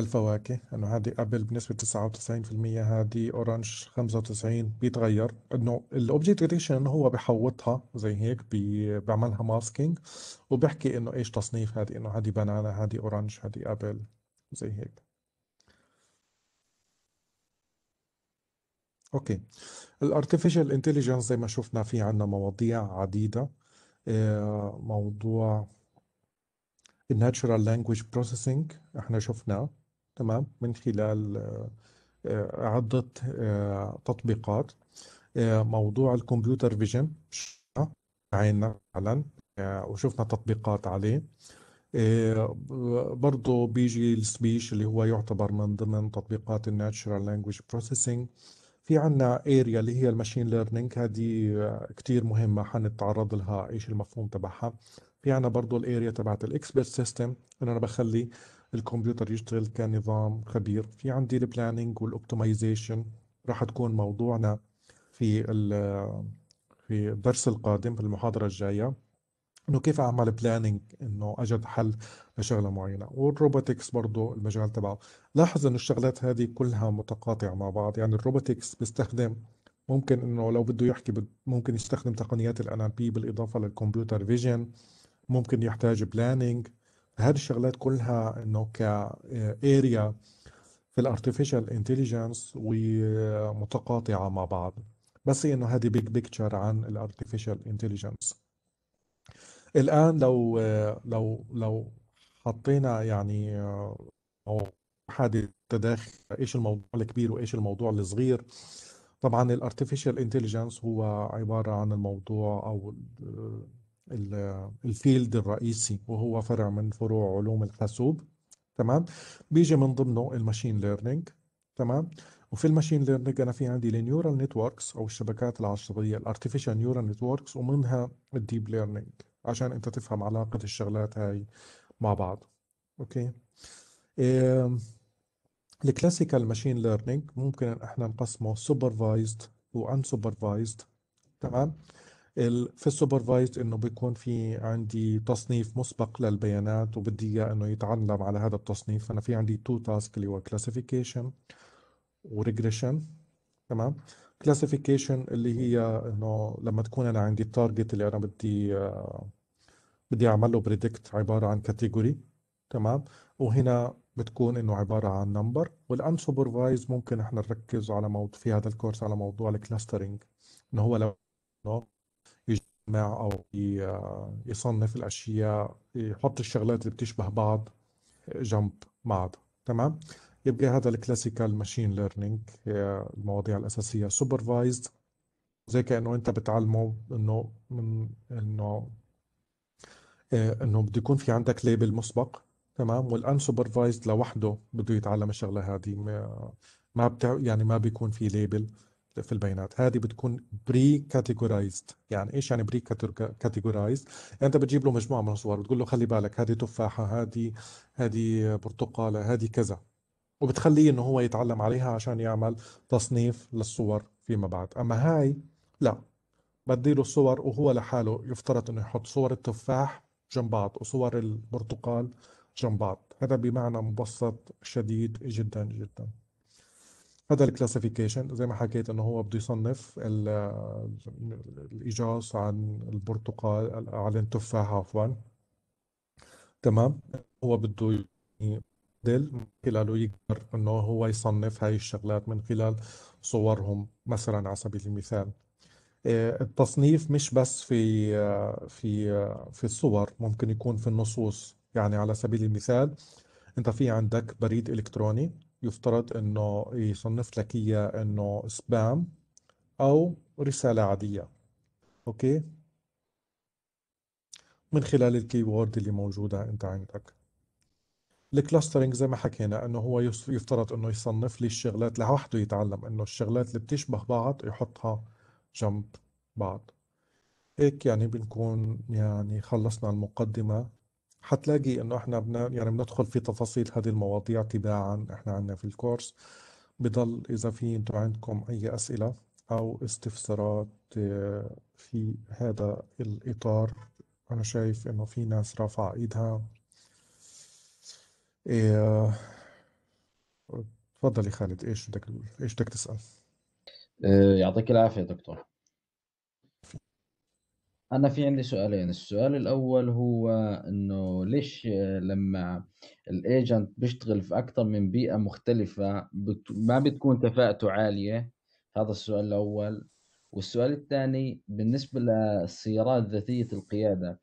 للفواكه انه هذه apple بنسبة 99% هذه orange 95 بيتغير. إنه الـ object detection إنه هو بحوطها زي هيك بي بيعملها masking وبيحكي إنه إيش تصنيف هذه إنه هذه banana هذه orange هذه apple زي هيك. Okay. الارتفيشال انتليجنس زي ما شفنا في عندنا مواضيع عديدة. آه، موضوع الـ natural language processing إحنا شفناه تمام من خلال آه، عدة آه، تطبيقات. آه، موضوع الـ computer vision. عاينا فعلا وشفنا تطبيقات عليه. برضه بيجي الـ speech اللي هو يعتبر من ضمن تطبيقات الـ natural language processing في عنا area اللي هي الـ machine learning. هذه كتير مهمة حنتعرض لها إيش المفهوم تبعها. في عنا برضه ال area تبعت ال expert system أنا بخلي الكمبيوتر يشتغل كنظام خبير. في عندي ال planning وال optimization راح تكون موضوعنا في في الدرس القادم في المحاضرة الجاية. إنه كيف أعمل planning إنه أجد حل لشغلة معينة. وال robotics برضه المجال تبعه. لاحظ إنه الشغلات هذه كلها متقاطعة مع بعض. يعني ال robotics بيستخدم ممكن إنه لو بده يحكي ممكن يستخدم تقنيات ال NLP بالإضافة لل computer vision ممكن يحتاج planning هذه الشغلات كلها إنه ك area في ال artificial intelligence ومتقاطعة مع بعض. بس إنه هذه big picture عن ال artificial intelligence الآن لو لو لو حطينا يعني أو حادث تداخل إيش الموضوع الكبير وإيش الموضوع الصغير. طبعا ال artificial intelligence هو عبارة عن الموضوع أو ال field الرئيسي وهو فرع من فروع علوم الحاسوب تمام؟ بيجي من ضمنه ال machine learning تمام؟ وفي ال machine learning أنا في عندي ال neural networks أو الشبكات العصبية ال artificial neural networks ومنها ال deep learning عشان أنت تفهم علاقة الشغلات هاي مع بعض أوكي؟ ال classical machine learning ممكن إحنا نقسمه supervised و unsupervised تمام؟ في ال supervised إنه بيكون في عندي تصنيف مسبق للبيانات وبدي إياه إنه يتعلم على هذا التصنيف. فانا في عندي two task اللي هو classification و regression تمام؟ classification اللي هي إنه لما تكون أنا عندي ال target اللي أنا بدي بدي اعمل له predict عبارة عن category تمام؟ وهنا بتكون إنه عبارة عن number وال unsupervised ممكن إحنا نركز على موضوع في هذا الكورس على موضوع ال clustering إنه هو لو يجمع أو يصنف الأشياء يحط الشغلات اللي بتشبه بعض جنب بعض. تمام؟ يبقى هذا ال classical machine learning المواضيع الأساسية. supervised زي كأنه أنت بتعلمه إنه من إنه آه، إنه بده يكون في عندك label مسبق. تمام؟ وال unsupervised لوحده بده يتعلم الشغلة هذه. ما ما بتع... يعني ما بيكون في label في البيانات. هذه بتكون pre-categorized يعني إيش يعني pre-categorized أنت بتجيب له مجموعة من الصور بتقول له خلي بالك هذه تفاحة هذه هذه برتقاله هذه كذا. وبتخليه إنه هو يتعلم عليها عشان يعمل تصنيف للصور فيما بعد. أما هاي لا. بدي له الصور وهو لحاله يفترض إنه يحط صور التفاح جنب بعض وصور البرتقال جنب بعض. هذا بمعنى مبسط شديد جدا جدا. هذا الكلاسيفيكيشن زي ما حكيت إنه هو بده يصنف ال- الاجاص عن البرتقال عن التفاح عفوا. تمام؟ هو بده ي- موديل من خلاله يقدر إنه هو يصنف هاي الشغلات من خلال صورهم مثلا على سبيل المثال. آه، التصنيف مش بس في آه، في آه، في الصور ممكن يكون في النصوص. يعني على سبيل المثال أنت في عندك بريد إلكتروني. يفترض إنه يصنف لك إياه إنه spam أو رسالة عادية. okay؟ من خلال ال keyword اللي موجودة أنت عندك. الكلاسترنج زي ما حكينا إنه هو يفترض إنه يصنف لي الشغلات لوحده يتعلم إنه الشغلات اللي بتشبه بعض يحطها جنب بعض. هيك يعني بنكون يعني خلصنا المقدمة. حتلاقي إنه إحنا بنا يعني بندخل في تفاصيل هذه المواضيع تباعا. إحنا عندنا في الكورس بضل إذا في أنتم عندكم أي أسئلة أو استفسارات آه، في هذا الإطار. أنا شايف إنه في ناس رافعة إيدها. إيه تفضلي خالد إيش بدك إيش بدك تسأل؟ آه، يعطيك العافية دكتور. أنا في عندي سؤالين. السؤال الأول هو إنه ليش لما الإيجنت بيشتغل في أكثر من بيئة مختلفة بت... ما بتكون كفاءته عالية؟ هذا السؤال الأول. والسؤال الثاني بالنسبة للسيارات ذاتية القيادة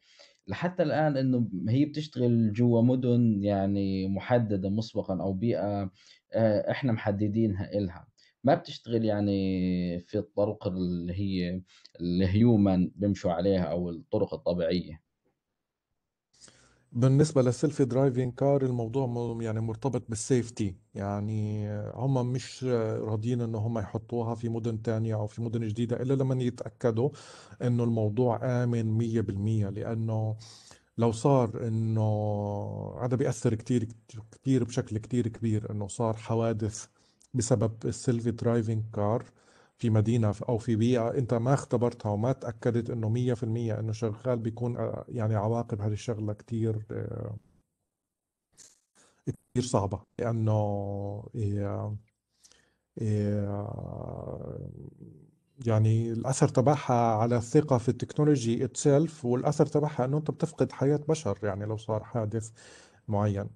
لحتى الآن إنه هي بتشتغل جوا مدن يعني محددة مسبقا أو بيئة آه، إحنا محددينها إلها. ما بتشتغل يعني في الطرق اللي هي ال human بيمشوا عليها أو الطرق الطبيعية؟ بالنسبة لل self-driving car الموضوع يعني مرتبط بال safety يعني هم مش راضيين انه هم يحطوها في مدن تانية أو في مدن جديدة إلا لما يتأكدوا إنه الموضوع مية بالمية. لأنه لو صار إنه هذا بيأثر كتير كتير بشكل كتير كبير إنه صار حوادث بسبب ال self-driving car في مدينة أو في بيئة أنت ما اختبرتها وما تأكدت إنه مية في المية إنه شغال بيكون آه، يعني عواقب هذه الشغلة كتير آه، كتير صعبة. لأنه آه، يعني الأثر تبعها على الثقة في ال technology itself والأثر تبعها إنه أنت بتفقد حياة بشر يعني لو صار حادث معين.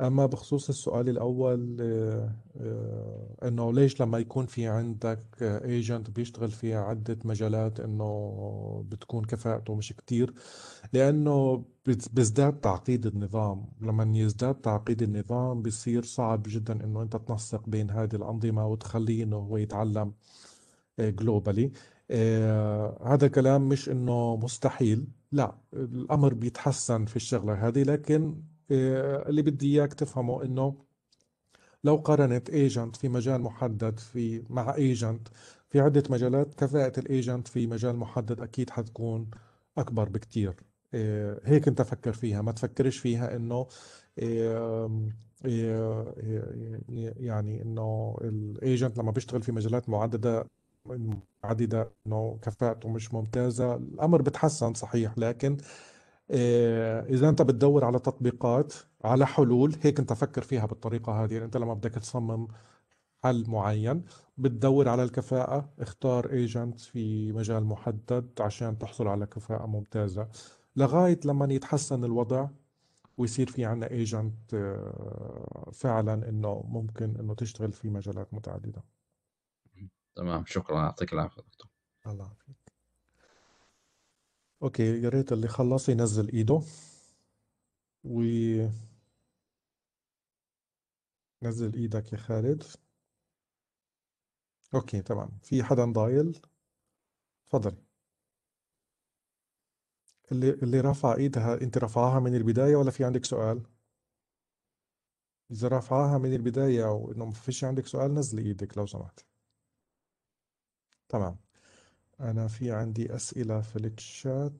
أما بخصوص السؤال الأول آه، آه، إنه ليش لما يكون في عندك agent بيشتغل في عدة مجالات إنه بتكون كفاءته مش كتير؟ لأنه بيزداد تعقيد النظام. لما يزداد تعقيد النظام بيصير صعب جدا إنه أنت تنسق بين هذه الأنظمة وتخليه إنه هو يتعلم globally هذا كلام مش إنه مستحيل. لا الأمر بيتحسن في الشغلة هذه لكن آه، اللي بدي إياك تفهمه إنه لو قارنت agent في مجال محدد في مع agent في عدة مجالات كفاءة ال agent في مجال محدد أكيد حتكون أكبر بكتير. إيه، هيك أنت فكر فيها. ما تفكرش فيها إنه إيه، يعني إنه ال agent لما بيشتغل في مجالات معددة عديدة إنه كفاءته مش ممتازة. الأمر بتحسن صحيح لكن إيه، إذا أنت بتدور على تطبيقات على حلول هيك أنت فكر فيها بالطريقة هذه. يعني أنت لما بدك تصمم حل معين بتدور على الكفاءة. اختار agent في مجال محدد عشان تحصل على كفاءة ممتازة. لغاية لما يتحسن الوضع ويصير في عنا agent فعلا إنه ممكن إنه تشتغل في مجالات متعددة. تمام. شكرا. يعطيك العافية دكتور. الله يعافيك. okay يا ريت اللي خلص ينزل إيده. و نزل إيدك يا خالد. okay تمام. في حدا ضايل؟ تفضلي. اللي اللي رفع إيدها أنت رفعها من البداية ولا في عندك سؤال؟ إذا رفعها من البداية وإنه ما فيش عندك سؤال نزلي إيدك لو سمحت. تمام. أنا في عندي أسئلة في الشات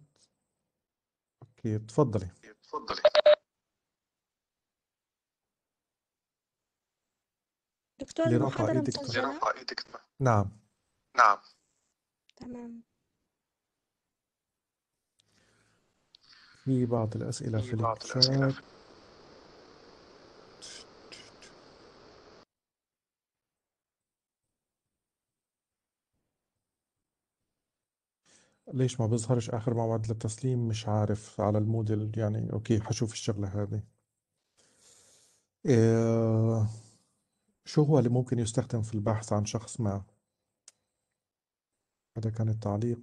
أوكي تفضلي. دكتور اللي رفع المحاضرة إيدك. مسجلة نعم. تمام. في بعض الأسئلة في الشات ليش ما بيظهرش آخر موعد للتسليم؟ مش عارف على الموديل يعني أوكي حشوف الشغلة هذه. إيه شو هو اللي ممكن يستخدم في البحث عن شخص ما؟ هذا كان التعليق.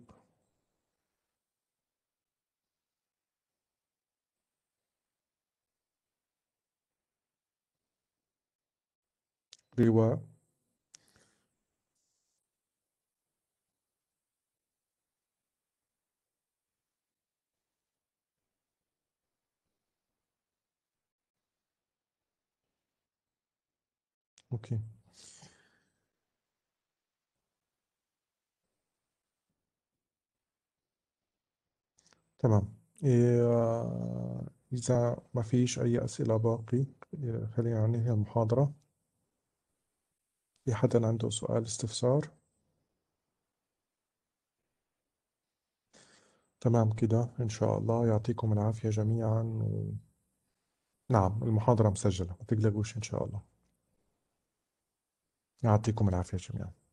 رواء. أوكي. تمام. إيه إذا ما فيش أي أسئلة باقي إيه خلينا ننهي المحاضرة. في حدا عنده سؤال استفسار؟ تمام كده. إن شاء الله يعطيكم العافية جميعا و... نعم المحاضرة مسجلة. ما تقلقوش إن شاء الله. يعطيكم العافية جميعا.